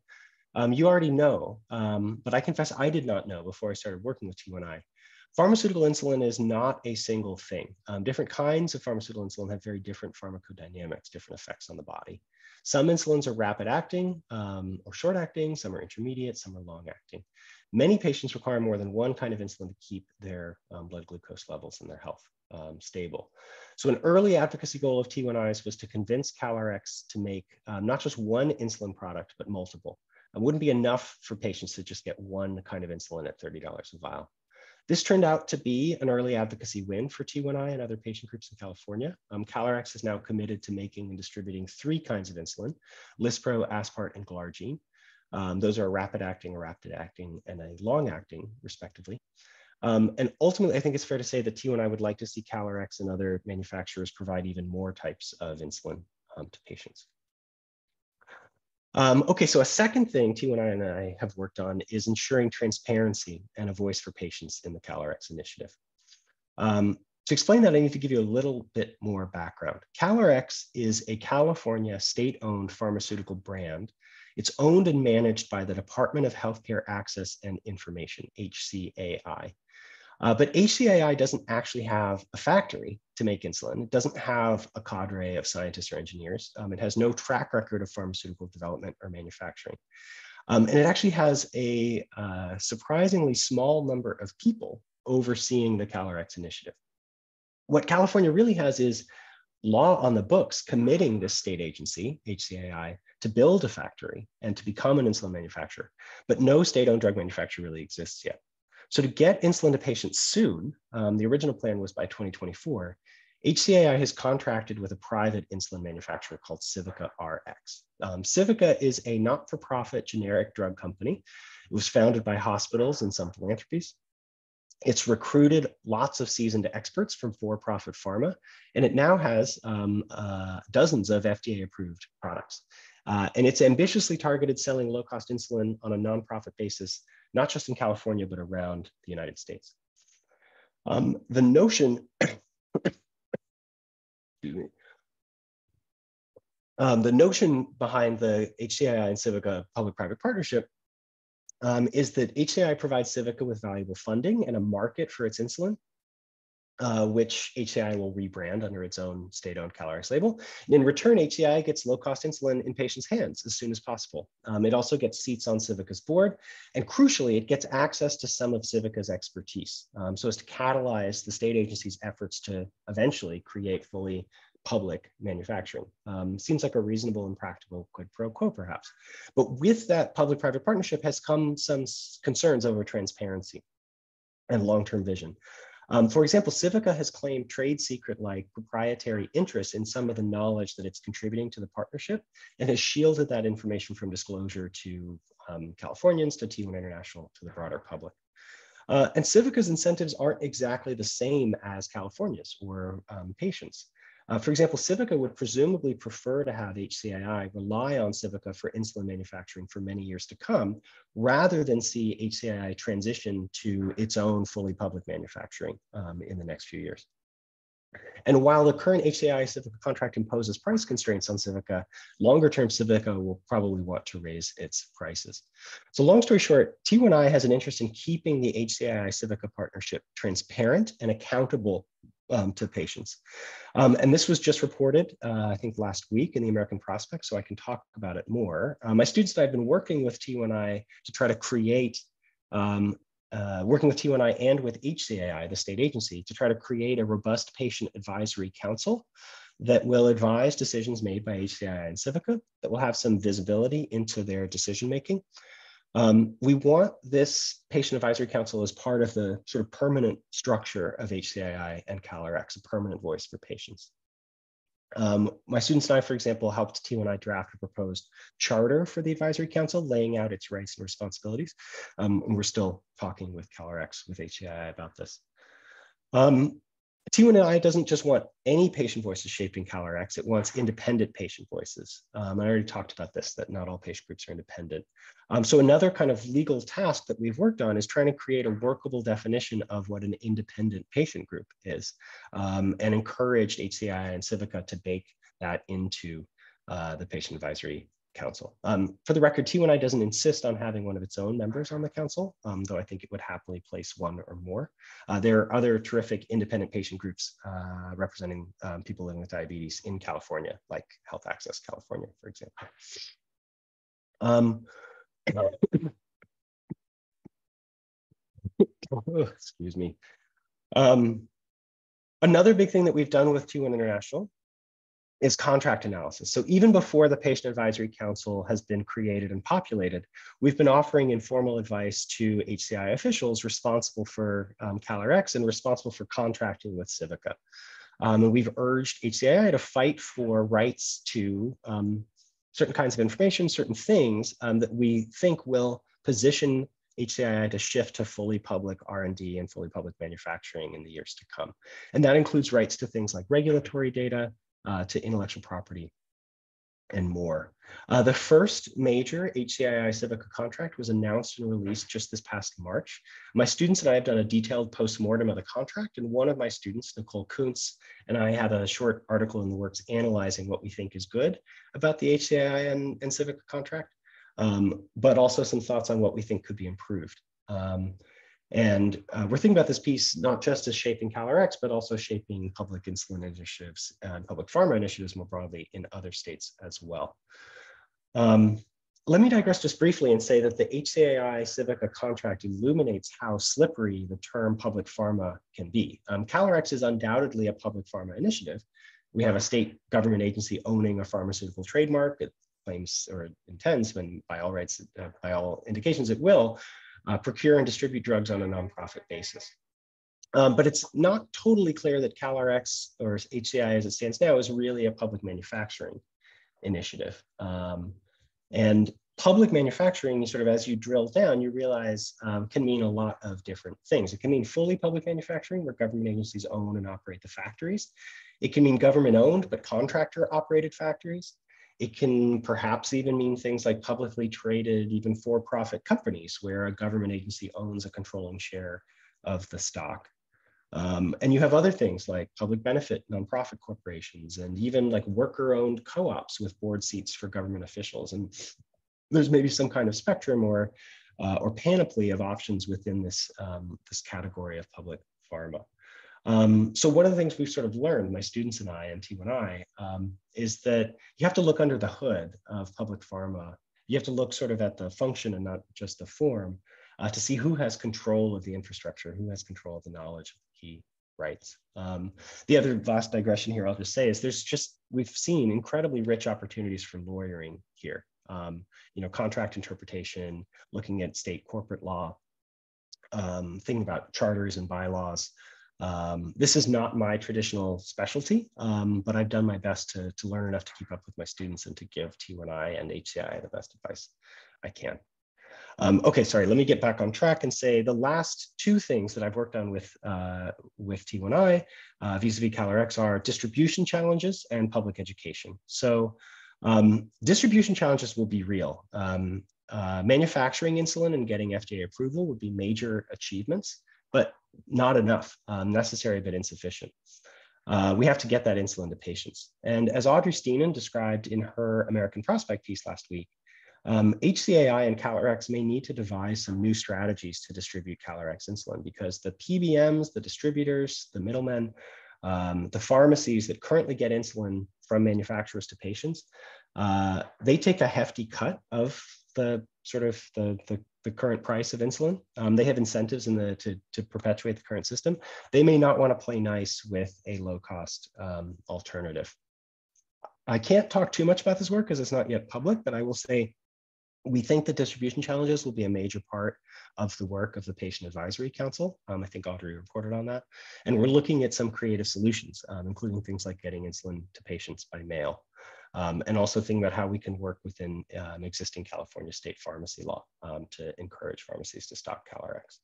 um, you already know, um, but I confess I did not know before I started working with T1I. Pharmaceutical insulin is not a single thing. Um, different kinds of pharmaceutical insulin have very different pharmacodynamics, different effects on the body. Some insulins are rapid acting um, or short acting, some are intermediate, some are long acting. Many patients require more than one kind of insulin to keep their um, blood glucose levels and their health um, stable. So an early advocacy goal of T1Is was to convince CalRx to make um, not just one insulin product, but multiple. It wouldn't be enough for patients to just get one kind of insulin at $30 a vial. This turned out to be an early advocacy win for T1I and other patient groups in California. Um, CalRx is now committed to making and distributing three kinds of insulin, Lispro, Aspart, and Glargine. Um, those are rapid acting, rapid acting, and a long acting, respectively. Um, and ultimately, I think it's fair to say that T1I would like to see CalRx and other manufacturers provide even more types of insulin um, to patients. Um, okay, so a second thing T1I and I have worked on is ensuring transparency and a voice for patients in the CalRx initiative. Um, to explain that, I need to give you a little bit more background. CalRx is a California state-owned pharmaceutical brand. It's owned and managed by the Department of Healthcare Access and Information, HCAI. Uh, but HCAI doesn't actually have a factory to make insulin. It doesn't have a cadre of scientists or engineers. Um, it has no track record of pharmaceutical development or manufacturing. Um, and it actually has a uh, surprisingly small number of people overseeing the CalRx initiative. What California really has is law on the books committing this state agency, HCAI, to build a factory and to become an insulin manufacturer. But no state-owned drug manufacturer really exists yet. So to get insulin to patients soon, um, the original plan was by 2024, HCAI has contracted with a private insulin manufacturer called Civica RX. Um, Civica is a not-for-profit generic drug company. It was founded by hospitals and some philanthropies. It's recruited lots of seasoned experts from for-profit pharma, and it now has um, uh, dozens of FDA-approved products. Uh, and it's ambitiously targeted selling low-cost insulin on a nonprofit basis not just in California, but around the United States. Um, the notion, um, the notion behind the HCAI and Civica public-private partnership um, is that HCAI provides Civica with valuable funding and a market for its insulin uh, which HCAI will rebrand under its own state-owned CalRx label. And in return, HCAI gets low-cost insulin in patients' hands as soon as possible. Um, it also gets seats on Civica's board, and crucially, it gets access to some of Civica's expertise, um, so as to catalyze the state agency's efforts to eventually create fully public manufacturing. Um, seems like a reasonable and practical quid pro quo, perhaps. But with that public-private partnership has come some concerns over transparency and long-term vision. Um, for example, Civica has claimed trade secret-like proprietary interests in some of the knowledge that it's contributing to the partnership and has shielded that information from disclosure to um, Californians, to T1 International, to the broader public. Uh, and Civica's incentives aren't exactly the same as California's or um, patients. Uh, for example, Civica would presumably prefer to have HCAI rely on Civica for insulin manufacturing for many years to come, rather than see HCAI transition to its own fully public manufacturing um, in the next few years. And while the current HCAI Civica contract imposes price constraints on Civica, longer term Civica will probably want to raise its prices. So long story short, T1I has an interest in keeping the HCAI Civica partnership transparent and accountable um, to patients. Um, and this was just reported, uh, I think last week in the American Prospect, so I can talk about it more. Uh, my students and I have been working with T1I to try to create, um, uh, working with T1I and with HCAI, the state agency, to try to create a robust patient advisory council that will advise decisions made by HCAI and Civica, that will have some visibility into their decision making, um, we want this patient advisory council as part of the sort of permanent structure of HCAI and CalRx, a permanent voice for patients. Um, my students and I, for example, helped T1I draft a proposed charter for the advisory council, laying out its rights and responsibilities. Um, and we're still talking with CalRx, with HCAI about this. Um, T1I doesn't just want any patient voices shaping CalRx, it wants independent patient voices. Um, I already talked about this, that not all patient groups are independent. Um, so another kind of legal task that we've worked on is trying to create a workable definition of what an independent patient group is um, and encouraged HCAI and Civica to bake that into uh, the patient advisory council. Um, for the record, T1I doesn't insist on having one of its own members on the council, um, though I think it would happily place one or more. Uh, there are other terrific independent patient groups uh, representing um, people living with diabetes in California, like Health Access California, for example. Um, excuse me. Um, another big thing that we've done with T1 International is contract analysis. So even before the Patient Advisory Council has been created and populated, we've been offering informal advice to HCAI officials responsible for um, CalRx and responsible for contracting with Civica. Um, and we've urged HCAI to fight for rights to um, certain kinds of information, certain things um, that we think will position HCAI to shift to fully public R&D and fully public manufacturing in the years to come. And that includes rights to things like regulatory data, uh, to intellectual property and more. Uh, the first major HCAI Civica contract was announced and released just this past March. My students and I have done a detailed postmortem of the contract, and one of my students, Nicole Kuntz, and I have a short article in the works analyzing what we think is good about the HCAI and, and Civica contract, um, but also some thoughts on what we think could be improved. Um, and uh, we're thinking about this piece not just as shaping CalRx, but also shaping public insulin initiatives and public pharma initiatives more broadly in other states as well. Um, let me digress just briefly and say that the HCAI Civica contract illuminates how slippery the term public pharma can be. Um, CalRx is undoubtedly a public pharma initiative. We have a state government agency owning a pharmaceutical trademark. It claims or intends, and by all rights, uh, by all indications, it will uh, procure and distribute drugs on a nonprofit basis. Um, but it's not totally clear that CalRx or HCAI as it stands now is really a public manufacturing initiative. Um, and public manufacturing, sort of as you drill down, you realize um, can mean a lot of different things. It can mean fully public manufacturing where government agencies own and operate the factories. It can mean government owned but contractor operated factories. It can perhaps even mean things like publicly traded, even for profit companies where a government agency owns a controlling share of the stock. Um, and you have other things like public benefit nonprofit corporations and even like worker owned co ops with board seats for government officials. And there's maybe some kind of spectrum or, uh, or panoply of options within this, um, this category of public pharma. Um, so one of the things we've sort of learned, my students and I and T1I, um, is that you have to look under the hood of public pharma. You have to look sort of at the function and not just the form uh, to see who has control of the infrastructure, who has control of the knowledge of the key rights. Um, the other last digression here I'll just say is there's just, we've seen incredibly rich opportunities for lawyering here. Um, you know, contract interpretation, looking at state corporate law, um, thinking about charters and bylaws, um, this is not my traditional specialty, um, but I've done my best to, to learn enough to keep up with my students and to give T1I and HCAI the best advice I can. Um, okay, sorry, let me get back on track and say the last two things that I've worked on with, uh, with T1I uh, vis-a-vis CalRx are distribution challenges and public education. So um, distribution challenges will be real. Um, uh, manufacturing insulin and getting FDA approval would be major achievements but not enough, um, necessary but insufficient. Uh, we have to get that insulin to patients. And as Audrey Steenan described in her American Prospect piece last week, um, HCAI and CalRx may need to devise some new strategies to distribute CalRx insulin because the PBMs, the distributors, the middlemen, um, the pharmacies that currently get insulin from manufacturers to patients, uh, they take a hefty cut of the sort of the, the, the current price of insulin. Um, they have incentives in the to, to perpetuate the current system. They may not want to play nice with a low cost um, alternative. I can't talk too much about this work because it's not yet public, but I will say we think that distribution challenges will be a major part of the work of the Patient Advisory Council. Um, I think Audrey reported on that. And we're looking at some creative solutions, um, including things like getting insulin to patients by mail. Um, and also thinking about how we can work within um, existing California state pharmacy law um, to encourage pharmacies to stock CalRx.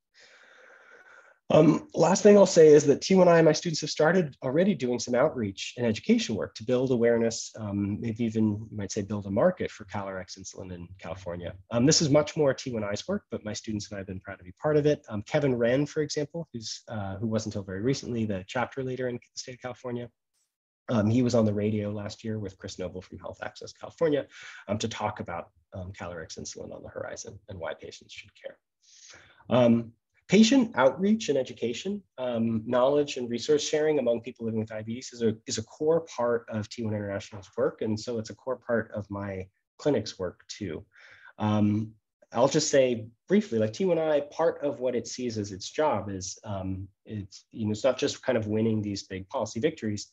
Um, last thing I'll say is that T1I and my students have started already doing some outreach and education work to build awareness, um, maybe even you might say build a market for CalRx insulin in California. Um, this is much more T1I's work, but my students and I have been proud to be part of it. Um, Kevin Wren, for example, who's, uh, who was until very recently the chapter leader in the state of California, um, he was on the radio last year with Chris Noble from Health Access California um, to talk about um, insulin on the horizon and why patients should care. Um, Patient outreach and education, um, knowledge and resource sharing among people living with diabetes is a, is a core part of T1 International's work. And so it's a core part of my clinic's work too. Um, I'll just say briefly, like T1I, part of what it sees as its job is um, it's, you know, it's not just kind of winning these big policy victories,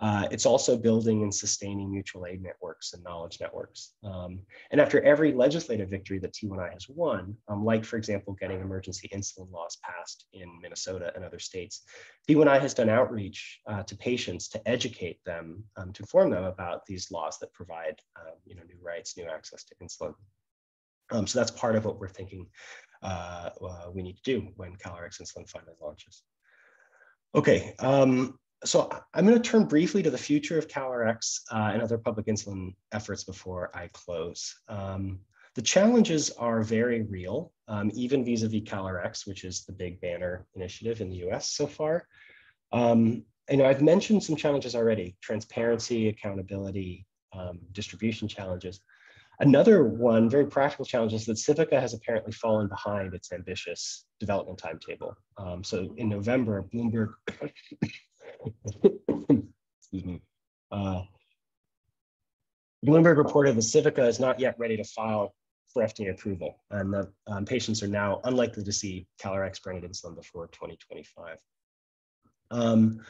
uh, it's also building and sustaining mutual aid networks and knowledge networks. Um, and after every legislative victory that T1I has won, um, like for example, getting emergency insulin laws passed in Minnesota and other states, T1I has done outreach uh, to patients to educate them, um, to inform them about these laws that provide um, you know, new rights, new access to insulin. Um, so that's part of what we're thinking uh, uh, we need to do when CalRx insulin finally launches. Okay, um, so I'm going to turn briefly to the future of CalRx uh, and other public insulin efforts before I close. Um, the challenges are very real, um, even vis-a-vis CalRx, which is the big banner initiative in the US so far. Um, you know, I've mentioned some challenges already, transparency, accountability, um, distribution challenges. Another one, very practical challenge, is that Civica has apparently fallen behind its ambitious development timetable. Um, so in November, Bloomberg Excuse me. Uh, Bloomberg reported that Civica is not yet ready to file for FDA approval, and the um, patients are now unlikely to see CalRx branded insulin before 2025. Um,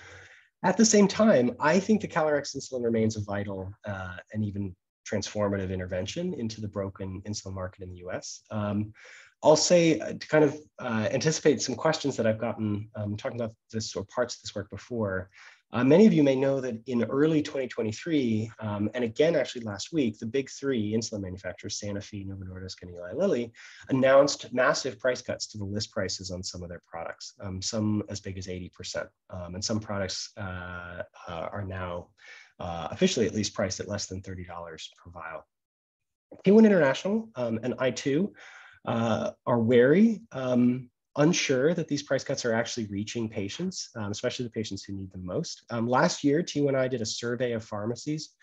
at the same time, I think the CalRx insulin remains a vital uh, and even transformative intervention into the broken insulin market in the US. Um, I'll say uh, to kind of uh, anticipate some questions that I've gotten um, talking about this or parts of this work before. Uh, many of you may know that in early 2023, um, and again actually last week, the big three insulin manufacturers, Sanofi, Novo Nordisk, and Eli Lilly, announced massive price cuts to the list prices on some of their products, um, some as big as 80%. Um, and some products uh, uh, are now officially at least priced at less than $30 per vial. T1 International um, and I too uh, are wary, um, unsure that these price cuts are actually reaching patients, um, especially the patients who need them most. Um, last year, T1I did a survey of pharmacies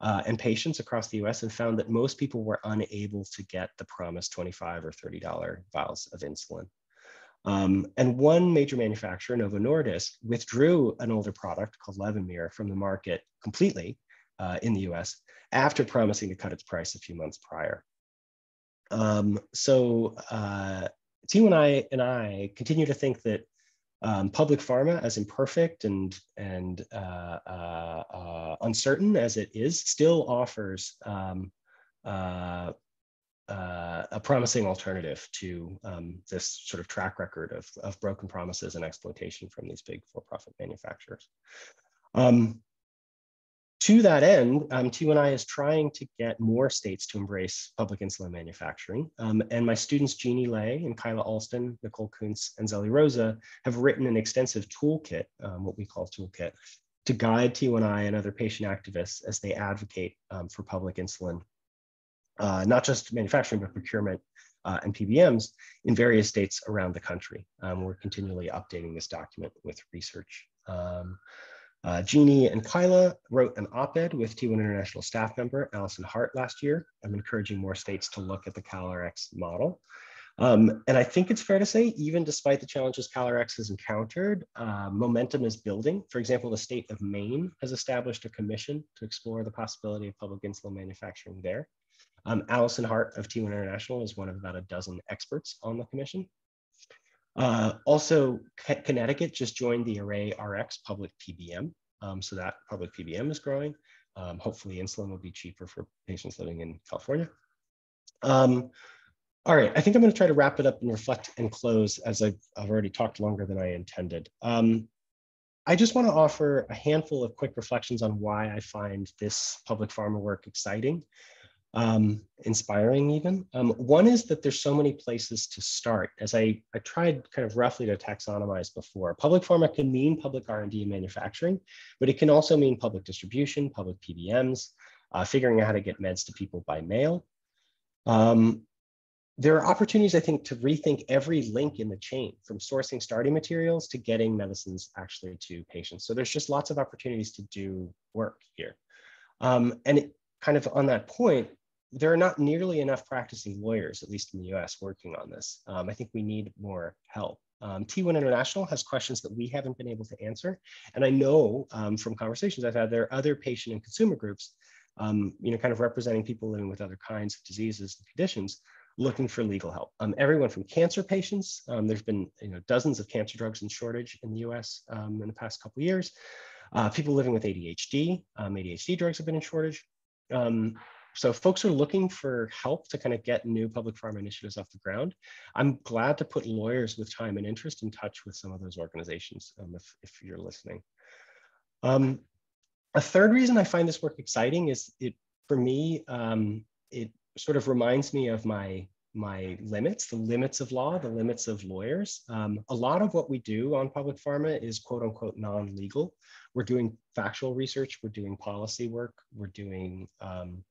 uh, and patients across the US and found that most people were unable to get the promised 25 or $30 vials of insulin. Um, and one major manufacturer, Novo Nordisk, withdrew an older product called Levemir from the market completely uh, in the US after promising to cut its price a few months prior. Um, so uh, T1I and I continue to think that um, public pharma, as imperfect and and uh, uh, uh, uncertain as it is, still offers um, uh, uh, a promising alternative to um, this sort of track record of, of broken promises and exploitation from these big for-profit manufacturers. Um, to that end, um, T1I is trying to get more states to embrace public insulin manufacturing. Um, and my students, Jeannie Lay and Kyla Alston, Nicole Kuntz, and Zelly Rosa have written an extensive toolkit, um, what we call toolkit, to guide T1I and other patient activists as they advocate um, for public insulin, uh, not just manufacturing, but procurement uh, and PBMs in various states around the country. Um, we're continually updating this document with research. Uh, Jeannie and Kyla wrote an op-ed with T1 International staff member Allison Hart last year. I'm encouraging more states to look at the CalRx model. Um, and I think it's fair to say, even despite the challenges CalRx has encountered, uh, momentum is building. For example, the state of Maine has established a commission to explore the possibility of public insulin manufacturing there. Um, Allison Hart of T1 International is one of about a dozen experts on the commission. Uh, also, Connecticut just joined the Array RX public PBM. Um, so that public PBM is growing. Um, hopefully insulin will be cheaper for patients living in California. Um, all right, I think I'm going to try to wrap it up and reflect and close as I've, I've already talked longer than I intended. Um, I just want to offer a handful of quick reflections on why I find this public pharma work exciting, um, inspiring even. Um, one is that there's so many places to start. As I, I tried kind of roughly to taxonomize before, public pharma can mean public R&D and manufacturing, but it can also mean public distribution, public PBMs, uh, figuring out how to get meds to people by mail. Um, there are opportunities, I think, to rethink every link in the chain from sourcing starting materials to getting medicines actually to patients. So there's just lots of opportunities to do work here. Um, and it, kind of on that point, there are not nearly enough practicing lawyers, at least in the US, working on this. Um, I think we need more help. Um, T1 International has questions that we haven't been able to answer. And I know um, from conversations I've had, there are other patient and consumer groups, um, you know, kind of representing people living with other kinds of diseases and conditions looking for legal help. Um, everyone from cancer patients, um, there's been you know, dozens of cancer drugs in shortage in the US in the past couple years. Uh, people living with ADHD, ADHD drugs have been in shortage. Um, so folks are looking for help to kind of get new public pharma initiatives off the ground. I'm glad to put lawyers with time and interest in touch with some of those organizations um, if, if you're listening. a third reason I find this work exciting is it, for me, it sort of reminds me of my my limits, the limits of law, the limits of lawyers. Um, a lot of what we do on public pharma is quote unquote non-legal. We're doing factual research, we're doing policy work, we're doing um,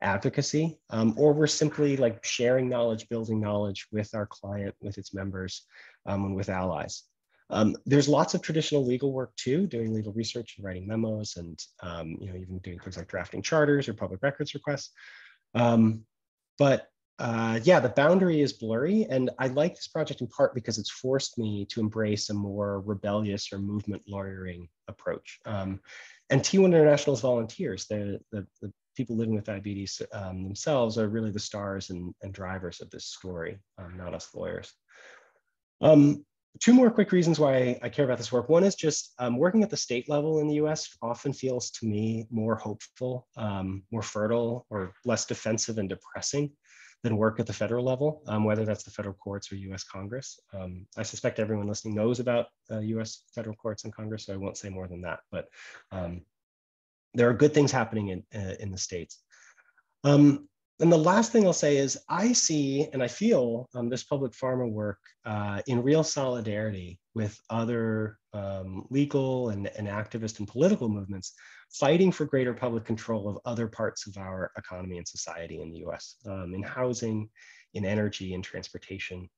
advocacy, um, or we're simply like sharing knowledge, building knowledge with our client, with its members, um, and with allies. Um, there's lots of traditional legal work too, doing legal research and writing memos and um, you know even doing things like drafting charters or public records requests. Um, but uh, yeah, the boundary is blurry. And I like this project in part because it's forced me to embrace a more rebellious or movement lawyering approach. Um, and T1 International's volunteers, the, the, the people living with diabetes um, themselves are really the stars and, and drivers of this story, um, not us lawyers. Um, two more quick reasons why I care about this work. One is just um, working at the state level in the US often feels to me more hopeful, um, more fertile, or less defensive and depressing than work at the federal level, um, whether that's the federal courts or US Congress. I suspect everyone listening knows about uh, US federal courts and Congress, so I won't say more than that, but there are good things happening in, uh, in the states. Um, and the last thing I'll say is I see and I feel um, this public pharma work uh, in real solidarity with other um, legal and, and activist and political movements fighting for greater public control of other parts of our economy and society in the US, um, in housing, in energy and transportation,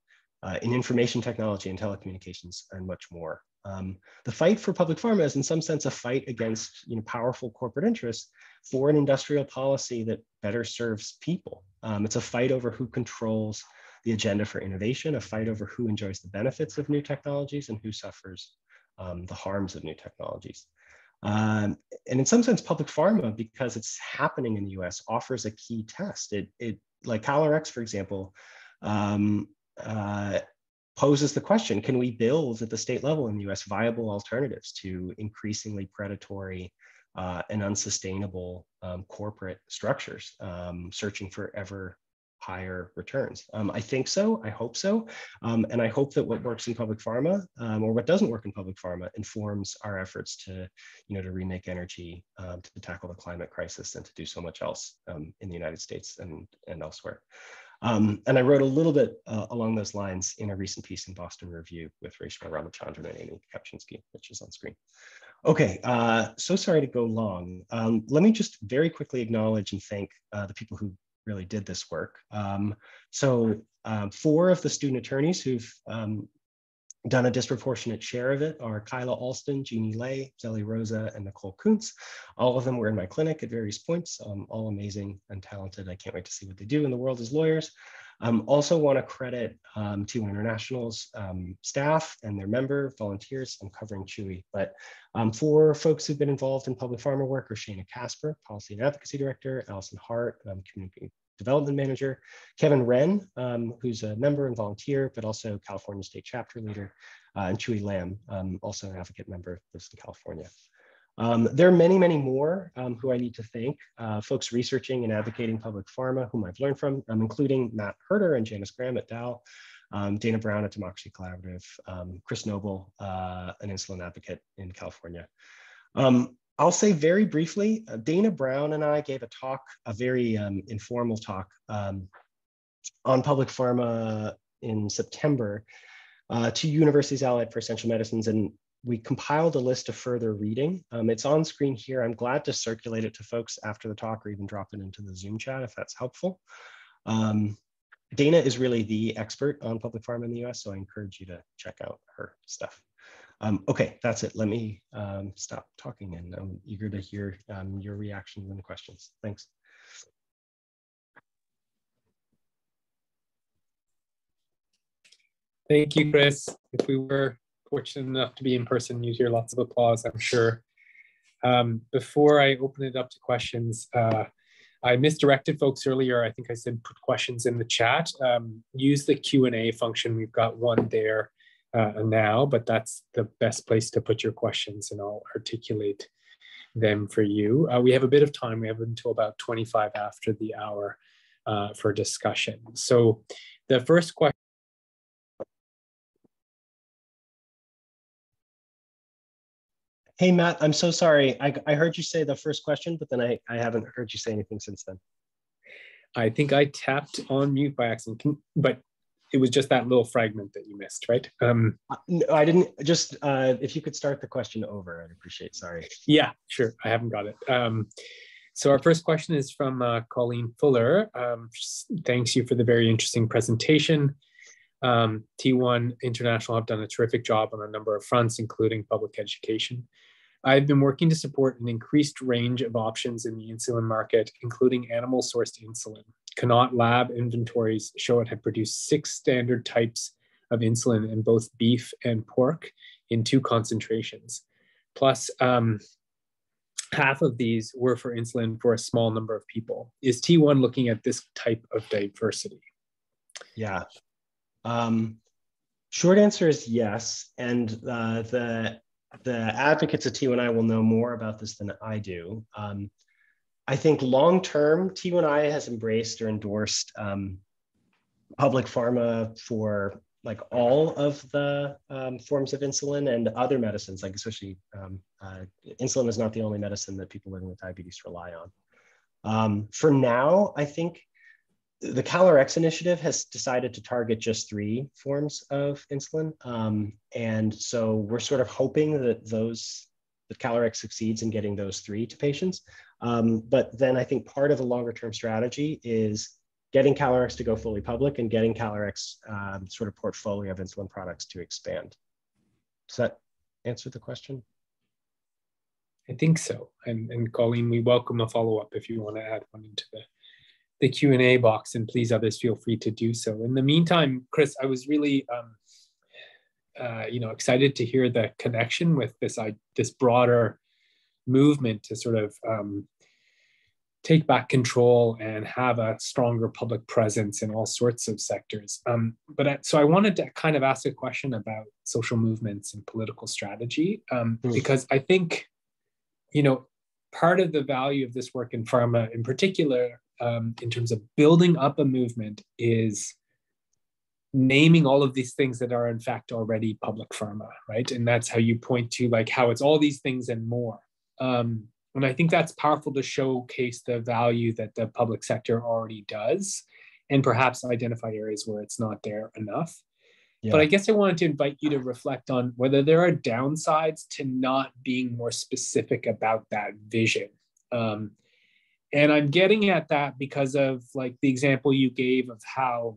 uh, in information technology and telecommunications, and much more. Um, the fight for public pharma is in some sense a fight against you know, powerful corporate interests for an industrial policy that better serves people. Um, it's a fight over who controls the agenda for innovation, a fight over who enjoys the benefits of new technologies and who suffers um, the harms of new technologies. Um, and in some sense, public pharma, because it's happening in the US, offers a key test. It, it like CalRx, for example, um, uh, poses the question, can we build at the state level in the US viable alternatives to increasingly predatory uh, and unsustainable um, corporate structures um, searching for ever higher returns? Um, I think so, I hope so. Um, and I hope that what works in public pharma um, or what doesn't work in public pharma informs our efforts to, you know, to remake energy, um, to tackle the climate crisis and to do so much else in the United States and, and elsewhere. Um, and I wrote a little bit uh, along those lines in a recent piece in Boston Review with Reshma Ramachandran and Amy Kapczynski, which is on screen. Okay, uh, so sorry to go long. Um, let me just very quickly acknowledge and thank uh, the people who really did this work. Um, so um, four of the student attorneys who've um, done a disproportionate share of it are Kyla Alston, Jeannie Lay, Zelly Rosa, and Nicole Kuntz. All of them were in my clinic at various points, um, all amazing and talented. I can't wait to see what they do in the world as lawyers. Um, also want to credit um, T1 International's um, staff and their member volunteers. I'm covering Chewy, but um, for folks who've been involved in public pharma work are Shana Casper, Policy and Advocacy Director, Allison Hart, um, Community development manager, Kevin Wren, um, who's a member and volunteer, but also California state chapter leader, uh, and Chewy Lam, um, also an advocate member, lives in California. Um, there are many, many more um, who I need to thank, uh, folks researching and advocating public pharma, whom I've learned from, um, including Matt Herder and Janice Graham at Dal, um, Dana Brown at Democracy Collaborative, Chris Noble, uh, an insulin advocate in California. Um, I'll say very briefly, uh, Dana Brown and I gave a talk, a very informal talk on public pharma in September uh, to Universities Allied for Essential Medicines. And we compiled a list of further reading. Um, it's on screen here. I'm glad to circulate it to folks after the talk or even drop it into the Zoom chat if that's helpful. Um, Dana is really the expert on public pharma in the US, so I encourage you to check out her stuff. Um, okay, that's it. Let me um, stop talking and I'm eager to hear um, your reactions and questions. Thanks. Thank you, Chris. If we were fortunate enough to be in person, you'd hear lots of applause, I'm sure. Um, before I open it up to questions, uh, I misdirected folks earlier. I think I said put questions in the chat. Um, use the Q&A function. We've got one there uh, now, but that's the best place to put your questions and I'll articulate them for you. Uh, we have a bit of time. We have until about 25 after the hour uh, for discussion. So the first question Hey, Matt, I'm so sorry. I, I heard you say the first question, but then I, I haven't heard you say anything since then. I think I tapped on mute by accident, but it was just that little fragment that you missed, right? Um, uh, no, I didn't. Just uh, if you could start the question over, I'd appreciate. Sorry. Yeah, sure. I haven't got it. Um, so our first question is from uh, Colleen Fuller. Um, thanks you for the very interesting presentation. Um, T1 International have done a terrific job on a number of fronts, including public education. I've been working to support an increased range of options in the insulin market, including animal sourced insulin. Connaught lab inventories show it had produced six standard types of insulin in both beef and pork in two concentrations. Plus, um, half of these were for insulin for a small number of people. Is T1 looking at this type of diversity? Yeah. Um, short answer is yes. And uh, the the advocates of T1I will know more about this than I do. Um, I think long term, T1I has embraced or endorsed um, public pharma for like all of the um, forms of insulin and other medicines, like especially um, uh, insulin is not the only medicine that people living with diabetes rely on. Um, for now, I think the CalRx initiative has decided to target just three forms of insulin. Um, and so we're sort of hoping that those, that CalRx succeeds in getting those three to patients. Um, but then I think part of a longer term strategy is getting CalRx to go fully public and getting CalRx um, sort of portfolio of insulin products to expand. Does that answer the question? I think so. And, and Colleen, we welcome a follow up if you want to add one into the the Q&A box and please others feel free to do so. In the meantime, Chris, I was really um, uh, you know excited to hear the connection with this uh, this broader movement to sort of um, take back control and have a stronger public presence in all sorts of sectors. Um, but I, so I wanted to kind of ask a question about social movements and political strategy um, mm. because I think you know part of the value of this work in pharma in particular um, in terms of building up a movement is naming all of these things that are in fact already public pharma right and that's how you point to like how it's all these things and more um, and i think that's powerful to showcase the value that the public sector already does and perhaps identify areas where it's not there enough yeah. but i guess i wanted to invite you to reflect on whether there are downsides to not being more specific about that vision um, and i'm getting at that because of like the example you gave of how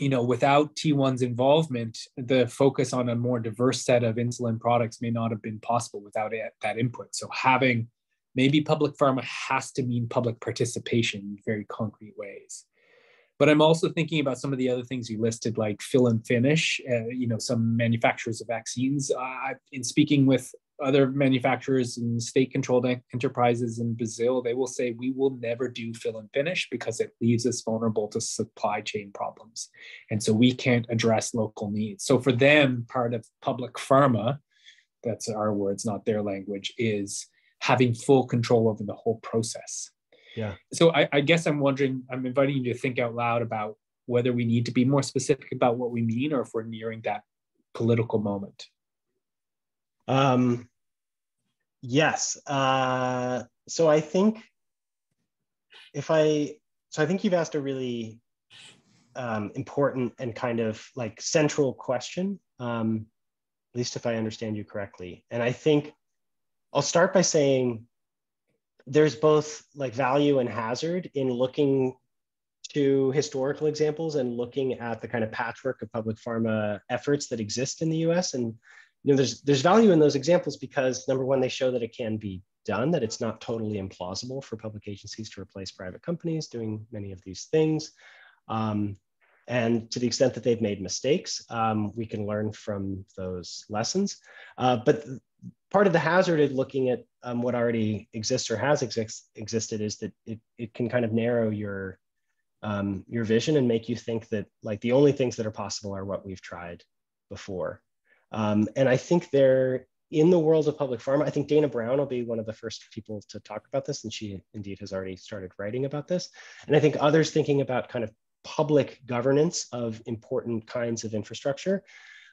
you know without t1's involvement the focus on a more diverse set of insulin products may not have been possible without it, that input. So having maybe public pharma has to mean public participation in very concrete ways. But i'm also thinking about some of the other things you listed like fill and finish uh, you know some manufacturers of vaccines. Uh, in speaking with other manufacturers and state controlled enterprises in Brazil, they will say, we will never do fill and finish because it leaves us vulnerable to supply chain problems. And so we can't address local needs. So for them, part of public pharma that's our words, not their language, is having full control over the whole process. Yeah. So I, I guess I'm wondering, I'm inviting you to think out loud about whether we need to be more specific about what we mean or if we're nearing that political moment. Um, yes. Uh, so I think if I, so I think you've asked a really um, important and kind of like central question, um, at least if I understand you correctly. And I think I'll start by saying there's both like value and hazard in looking to historical examples and looking at the kind of patchwork of public pharma efforts that exist in the US. And you know, there's there's value in those examples because number one, they show that it can be done, that it's not totally implausible for public agencies to replace private companies doing many of these things. Um, and to the extent that they've made mistakes, um, we can learn from those lessons. Uh, but part of the hazard of looking at um, what already exists or has exist, existed is that it, it can kind of narrow your um, your vision and make you think that like the only things that are possible are what we've tried before. Um, and I think they're in the world of public pharma. I think Dana Brown will be one of the first people to talk about this, and she indeed has already started writing about this. And I think others thinking about kind of public governance of important kinds of infrastructure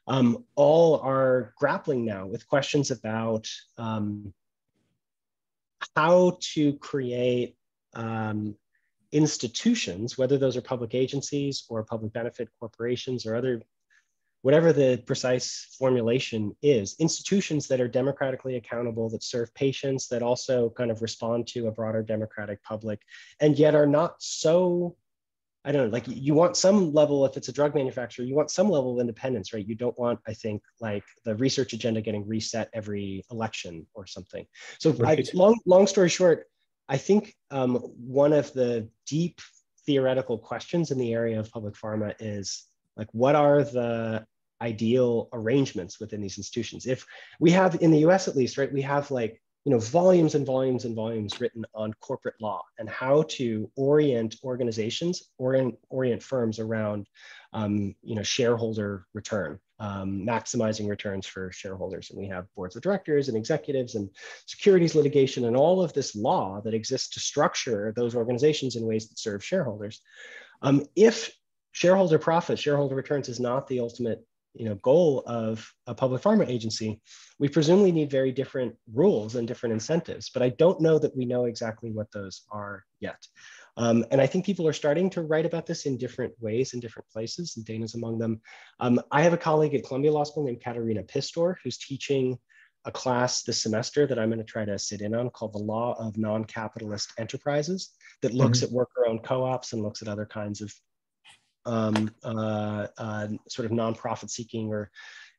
um, all are grappling now with questions about um, how to create um, institutions, whether those are public agencies or public benefit corporations or other, whatever the precise formulation is, institutions that are democratically accountable, that serve patients, that also kind of respond to a broader democratic public, and yet are not so I don't know, like you want some level, if it's a drug manufacturer, you want some level of independence, right? You don't want, I think, like the research agenda getting reset every election or something. So right. I, long, long story short, I think um, one of the deep theoretical questions in the area of public pharma is like, what are the ideal arrangements within these institutions? If we have in the US at least, right, we have like you know, volumes and volumes and volumes written on corporate law and how to orient organizations, orient, orient firms around, um, you know, shareholder return, um, maximizing returns for shareholders. And we have boards of directors and executives and securities litigation and all of this law that exists to structure those organizations in ways that serve shareholders. Um, if shareholder profit, shareholder returns is not the ultimate you know, goal of a public pharma agency, we presumably need very different rules and different incentives, but I don't know that we know exactly what those are yet. Um, and I think people are starting to write about this in different ways in different places, and Dana's among them. Um, I have a colleague at Columbia Law School named Katharina Pistor, who's teaching a class this semester that I'm going to try to sit in on called the Law of Non-Capitalist Enterprises that looks mm-hmm. at worker-owned co-ops and looks at other kinds of um, uh, uh, sort of nonprofit seeking or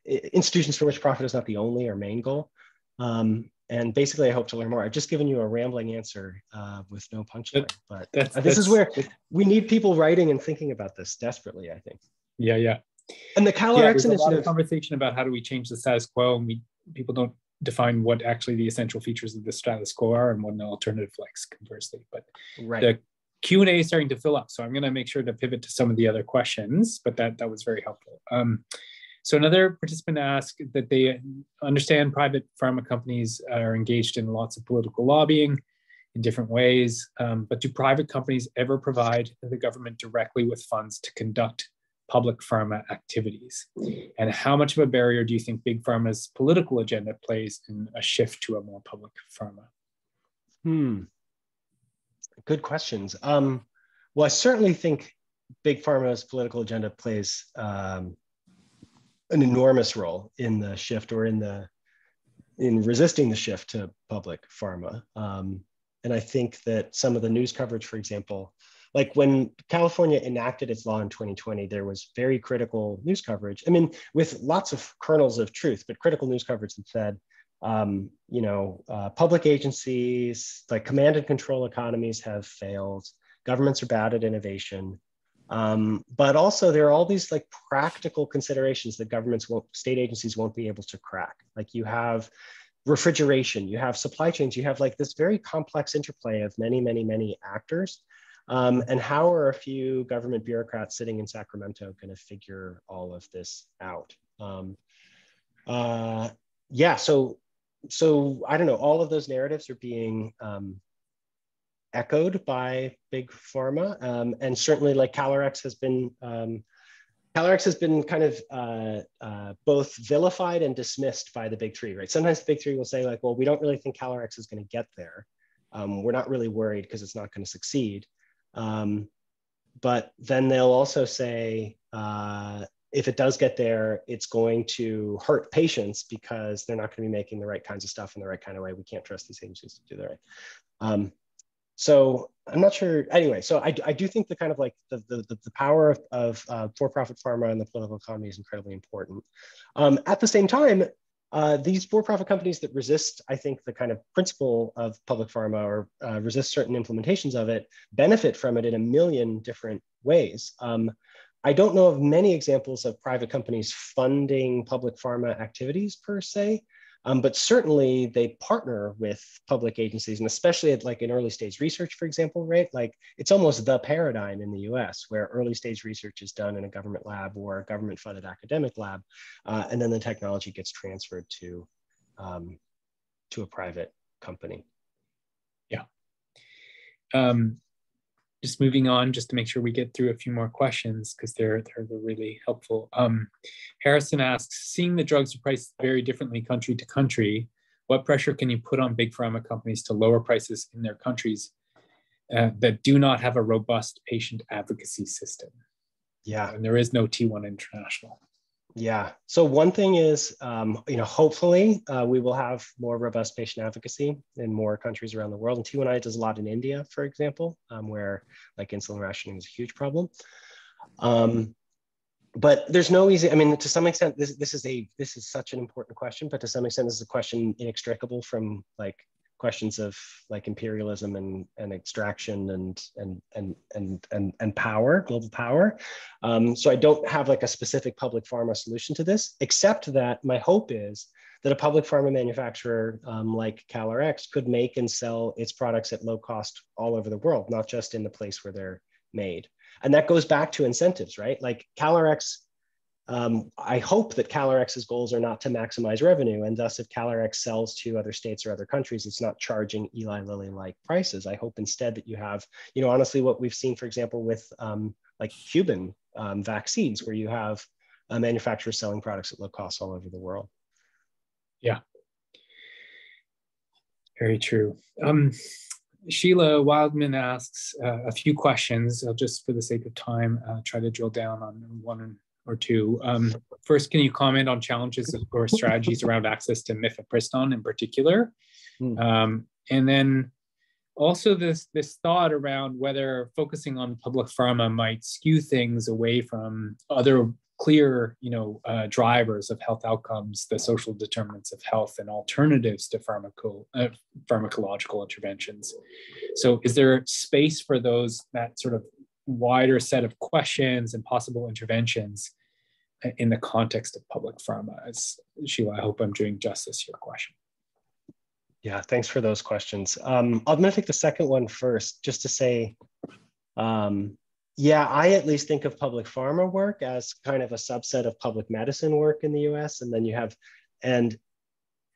institutions for which profit is not the only or main goal. Um, and basically, I hope to learn more. I've just given you a rambling answer uh, with no punchline, but that's, this is where we need people writing and thinking about this desperately. I think. Yeah, yeah. And the CalRx yeah, initiative. A lot of conversation about how do we change the status quo, and we people don't define what actually the essential features of the status quo are and what an alternative likes conversely. But right. the Q&A is starting to fill up, so I'm going to make sure to pivot to some of the other questions, but that, that was very helpful. Um, so another participant asked that they understand private pharma companies are engaged in lots of political lobbying in different ways, um, but do private companies ever provide the government directly with funds to conduct public pharma activities? And how much of a barrier do you think big pharma's political agenda plays in a shift to a more public pharma? Hmm. Good questions. Um, well, I certainly think big pharma's political agenda plays um, an enormous role in the shift or in the in resisting the shift to public pharma. Um, and I think that some of the news coverage, for example, like when California enacted its law in 2020, there was very critical news coverage. I mean, with lots of kernels of truth, but critical news coverage that said, um, you know, uh, public agencies, like command and control economies have failed. Governments are bad at innovation. Um, but also there are all these like practical considerations that governments won't, state agencies won't be able to crack. Like you have refrigeration, you have supply chains, you have like this very complex interplay of many, many, many actors. Um, and how are a few government bureaucrats sitting in Sacramento going to figure all of this out? Um, uh, yeah, so so I don't know. All of those narratives are being um, echoed by big pharma, um, and certainly like CalRx has been. Um, CalRx has been kind of uh, uh, both vilified and dismissed by the big three, right? Sometimes the big three will say like, well, we don't really think CalRx is going to get there. Um, we're not really worried because it's not going to succeed. Um, but then they'll also say, uh, if it does get there, it's going to hurt patients because they're not going to be making the right kinds of stuff in the right kind of way. We can't trust these agencies to do the right. Um, so I'm not sure. Anyway, so I, I do think the kind of like the, the, the power of, of uh, for-profit pharma and the political economy is incredibly important. Um, at the same time, uh, these for-profit companies that resist, I think, the kind of principle of public pharma or uh, resist certain implementations of it benefit from it in a million different ways. Um, I don't know of many examples of private companies funding public pharma activities per se, um, but certainly they partner with public agencies and especially at like in early stage research, for example, right? Like it's almost the paradigm in the US where early stage research is done in a government lab or a government funded academic lab. Uh, and then the technology gets transferred to, um, to a private company. Yeah. Um, just moving on, just to make sure we get through a few more questions because they're they're really helpful. Um, Harrison asks, seeing the drugs are priced very differently country to country, what pressure can you put on big pharma companies to lower prices in their countries uh, that do not have a robust patient advocacy system? Yeah, and there is no T1 International. Yeah. So one thing is, um, you know, hopefully uh, we will have more robust patient advocacy in more countries around the world. And T1I does a lot in India, for example, um, where like insulin rationing is a huge problem. Um, but there's no easy. I mean, to some extent, this this is a this is such an important question. But to some extent, this is a question inextricable from like questions of like imperialism and, and extraction and, and, and, and, and, and power, global power. Um, so I don't have like a specific public pharma solution to this, except that my hope is that a public pharma manufacturer um, like CalRx could make and sell its products at low cost all over the world, not just in the place where they're made. And that goes back to incentives, right? Like CalRx um, I hope that CalRx's goals are not to maximize revenue, and thus, if CalRx sells to other states or other countries, it's not charging Eli Lilly like prices. I hope instead that you have, you know, honestly, what we've seen, for example, with um, like Cuban um, vaccines, where you have a manufacturer selling products at low cost all over the world. Yeah, very true. Um, Sheila Wildeman asks uh, a few questions. I'll just, for the sake of time, uh, try to drill down on one or two. Um, first, can you comment on challenges or strategies around access to mifepristone in particular? Mm. Um, and then also this this thought around whether focusing on public pharma might skew things away from other clear you know uh, drivers of health outcomes the social determinants of health and alternatives to pharmaco- uh, pharmacological interventions so is there space for those that sort of wider set of questions and possible interventions in the context of public pharma? As Sheila, I hope I'm doing justice to your question. Yeah, thanks for those questions. Um, I'm going to take the second one first, just to say, um, yeah, I at least think of public pharma work as kind of a subset of public medicine work in the US. And then you have, and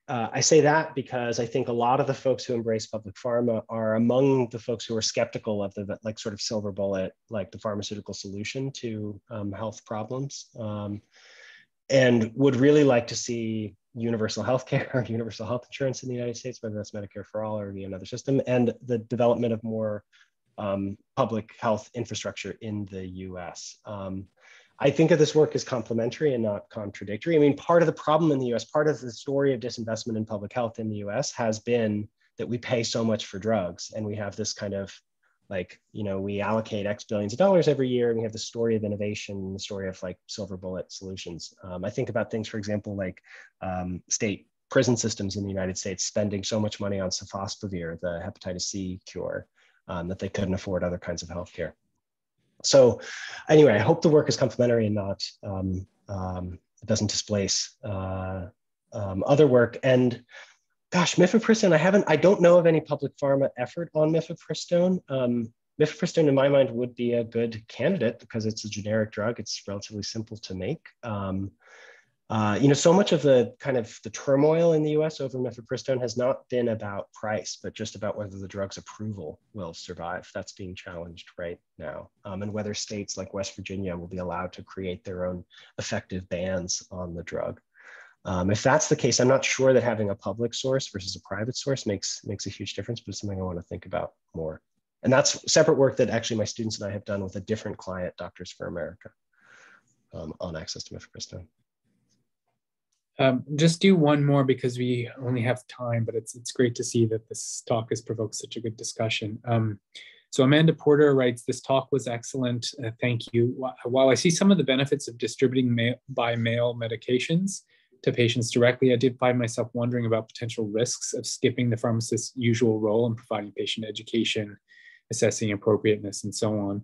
uh, I say that because I think a lot of the folks who embrace public pharma are among the folks who are skeptical of the like sort of silver bullet, like the pharmaceutical solution to um, health problems, um, and would really like to see universal health care or universal health insurance in the United States, whether that's Medicare for all or another system, and the development of more um, public health infrastructure in the US. Um, I think of this work as complementary and not contradictory. I mean, part of the problem in the US, part of the story of disinvestment in public health in the US has been that we pay so much for drugs and we have this kind of like, you know, we allocate X billions of dollars every year and we have the story of innovation, the story of like silver bullet solutions. Um, I think about things, for example, like um, state prison systems in the United States spending so much money on sofosbuvir, the hepatitis C cure, um, that they couldn't afford other kinds of healthcare. So anyway, I hope the work is complementary and not, um, um, it doesn't displace uh, um, other work. And gosh, mifepristone, I haven't, I don't know of any public pharma effort on mifepristone. Um, mifepristone in my mind would be a good candidate because it's a generic drug. It's relatively simple to make. Um, uh, you know, so much of the kind of the turmoil in the US over mifepristone has not been about price, but just about whether the drug's approval will survive. That's being challenged right now. Um, and whether states like West Virginia will be allowed to create their own effective bans on the drug. Um, if that's the case, I'm not sure that having a public source versus a private source makes, makes a huge difference, but it's something I want to think about more. And that's separate work that actually my students and I have done with a different client, Doctors for America, um, on access to mifepristone. Um, just do one more because we only have time, but it's it's great to see that this talk has provoked such a good discussion. Um, so Amanda Porter writes, this talk was excellent. Uh, thank you. While I see some of the benefits of distributing mail, by mail medications to patients directly, I did find myself wondering about potential risks of skipping the pharmacist's usual role in providing patient education, assessing appropriateness, and so on.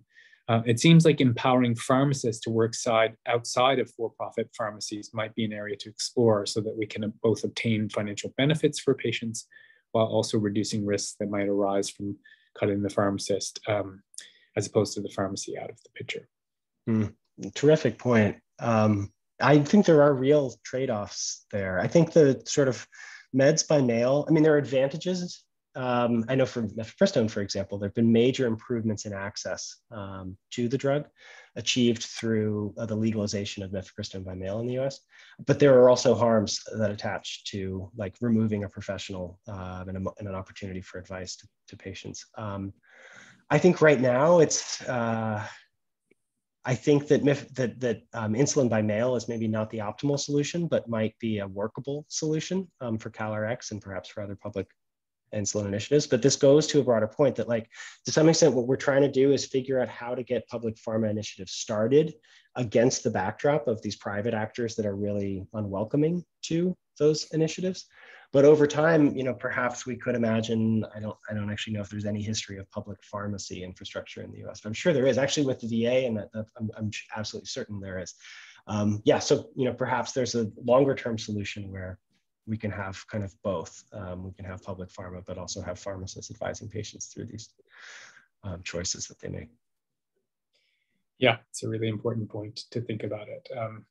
Uh, it seems like empowering pharmacists to work side outside of for-profit pharmacies might be an area to explore so that we can both obtain financial benefits for patients while also reducing risks that might arise from cutting the pharmacist um, as opposed to the pharmacy out of the picture. Mm, terrific point. Um, I think there are real trade-offs there. I think the sort of meds by mail, I mean, there are advantages um, I know for mifepristone, for example, there have been major improvements in access um, to the drug achieved through uh, the legalization of mifepristone by mail in the US. But there are also harms that attach to like removing a professional uh, and, a, and, an opportunity for advice to, to patients. Um, I think right now it's, uh, I think that, that, that um, insulin by mail is maybe not the optimal solution, but might be a workable solution um, for CalRx and perhaps for other public insulin initiatives. But this goes to a broader point that, like, to some extent, what we're trying to do is figure out how to get public pharma initiatives started against the backdrop of these private actors that are really unwelcoming to those initiatives. But over time, you know, perhaps we could imagine. I don't. I don't actually know if there's any history of public pharmacy infrastructure in the U.S. But I'm sure there is. Actually, with the VA, and I'm, I'm absolutely certain there is. Um, yeah. So you know, perhaps there's a longer term solution where we can have kind of both. Um, we can have public pharma, but also have pharmacists advising patients through these um, choices that they make. Yeah, it's a really important point to think about it. Um,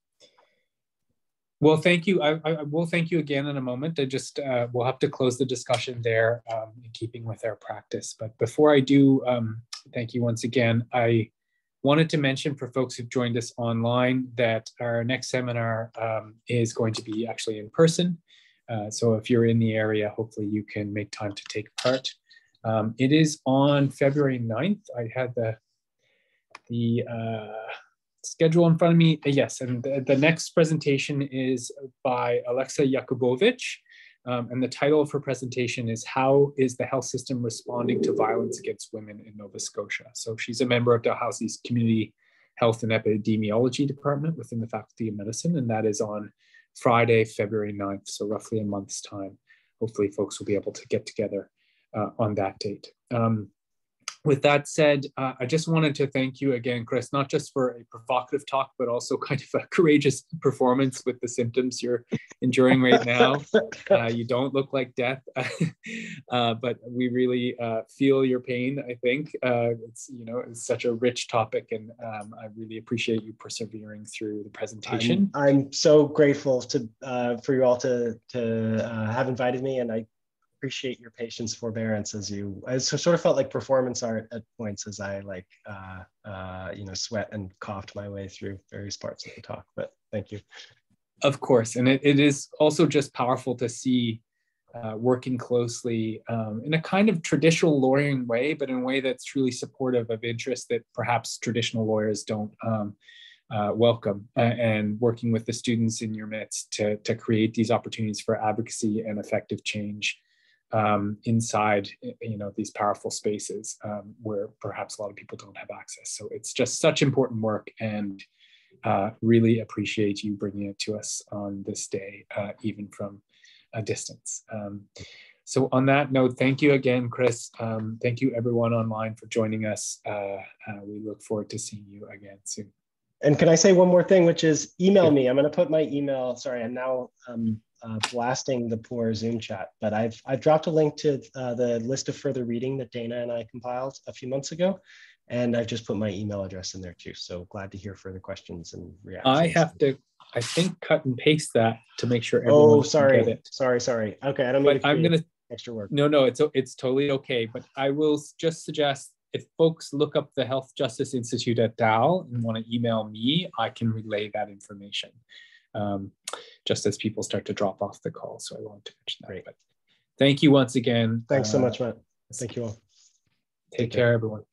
well, thank you. I, I, will thank you again in a moment. I just uh, we'll have to close the discussion there, um, in keeping with our practice. But before I do, um, thank you once again. I wanted to mention for folks who've joined us online that our next seminar um, is going to be actually in person. Uh, so if you're in the area, hopefully you can make time to take part. Um, it is on February 9th. I had the, the uh, schedule in front of me. Uh, yes, and the, the, next presentation is by Alexa Yakubovich. Um, and the title of her presentation is How is the Health System Responding to Violence Against Women in Nova Scotia? So she's a member of Dalhousie's Community Health and Epidemiology Department within the Faculty of Medicine, and that is on Friday, February 9th, so roughly a month's time. Hopefully folks will be able to get together uh, on that date. Um, with that said, uh, I just wanted to thank you again, Chris, not just for a provocative talk, but also kind of a courageous performance with the symptoms you're enduring right now. Uh, you don't look like death, uh, but we really uh, feel your pain. I think uh, it's you know it's such a rich topic, and um, I really appreciate you persevering through the presentation. I'm, I'm so grateful to uh, for you all to to have invited me, and I appreciate your patience, forbearance as you. I sort of felt like performance art at points as I like, uh, uh, you know, sweat and coughed my way through various parts of the talk. But thank you. Of course, and it, it is also just powerful to see uh, working closely um, in a kind of traditional lawyering way, but in a way that's truly supportive of interests that perhaps traditional lawyers don't um, uh, welcome, uh, and working with the students in your midst to, to create these opportunities for advocacy and effective change um, inside you know these powerful spaces um, where perhaps a lot of people don't have access. So it's just such important work, and uh, really appreciate you bringing it to us on this day, uh, even from a distance. Um, so on that note, thank you again, Chris. Um, thank you everyone online for joining us. Uh, uh, we look forward to seeing you again soon. And can I say one more thing, which is email me. I'm going to put my email. Sorry, I'm now um, uh, blasting the poor Zoom chat, but I've I've dropped a link to uh, the list of further reading that Dana and I compiled a few months ago, and I've just put my email address in there too. So glad to hear further questions and reactions. I have to I think cut and paste that to make sure everyone. Oh, sorry, sorry, sorry. Okay, I don't mean. I'm gonna extra work. No, no, it's it's totally okay. But I will just suggest if folks look up the Health Justice Institute at Dal and want to email me, I can relay that information. Um, just as people start to drop off the call, so I wanted to mention that. Great. But thank you once again. Thanks so uh, much, Matt. Thank you all. Take, Take care, care, everyone.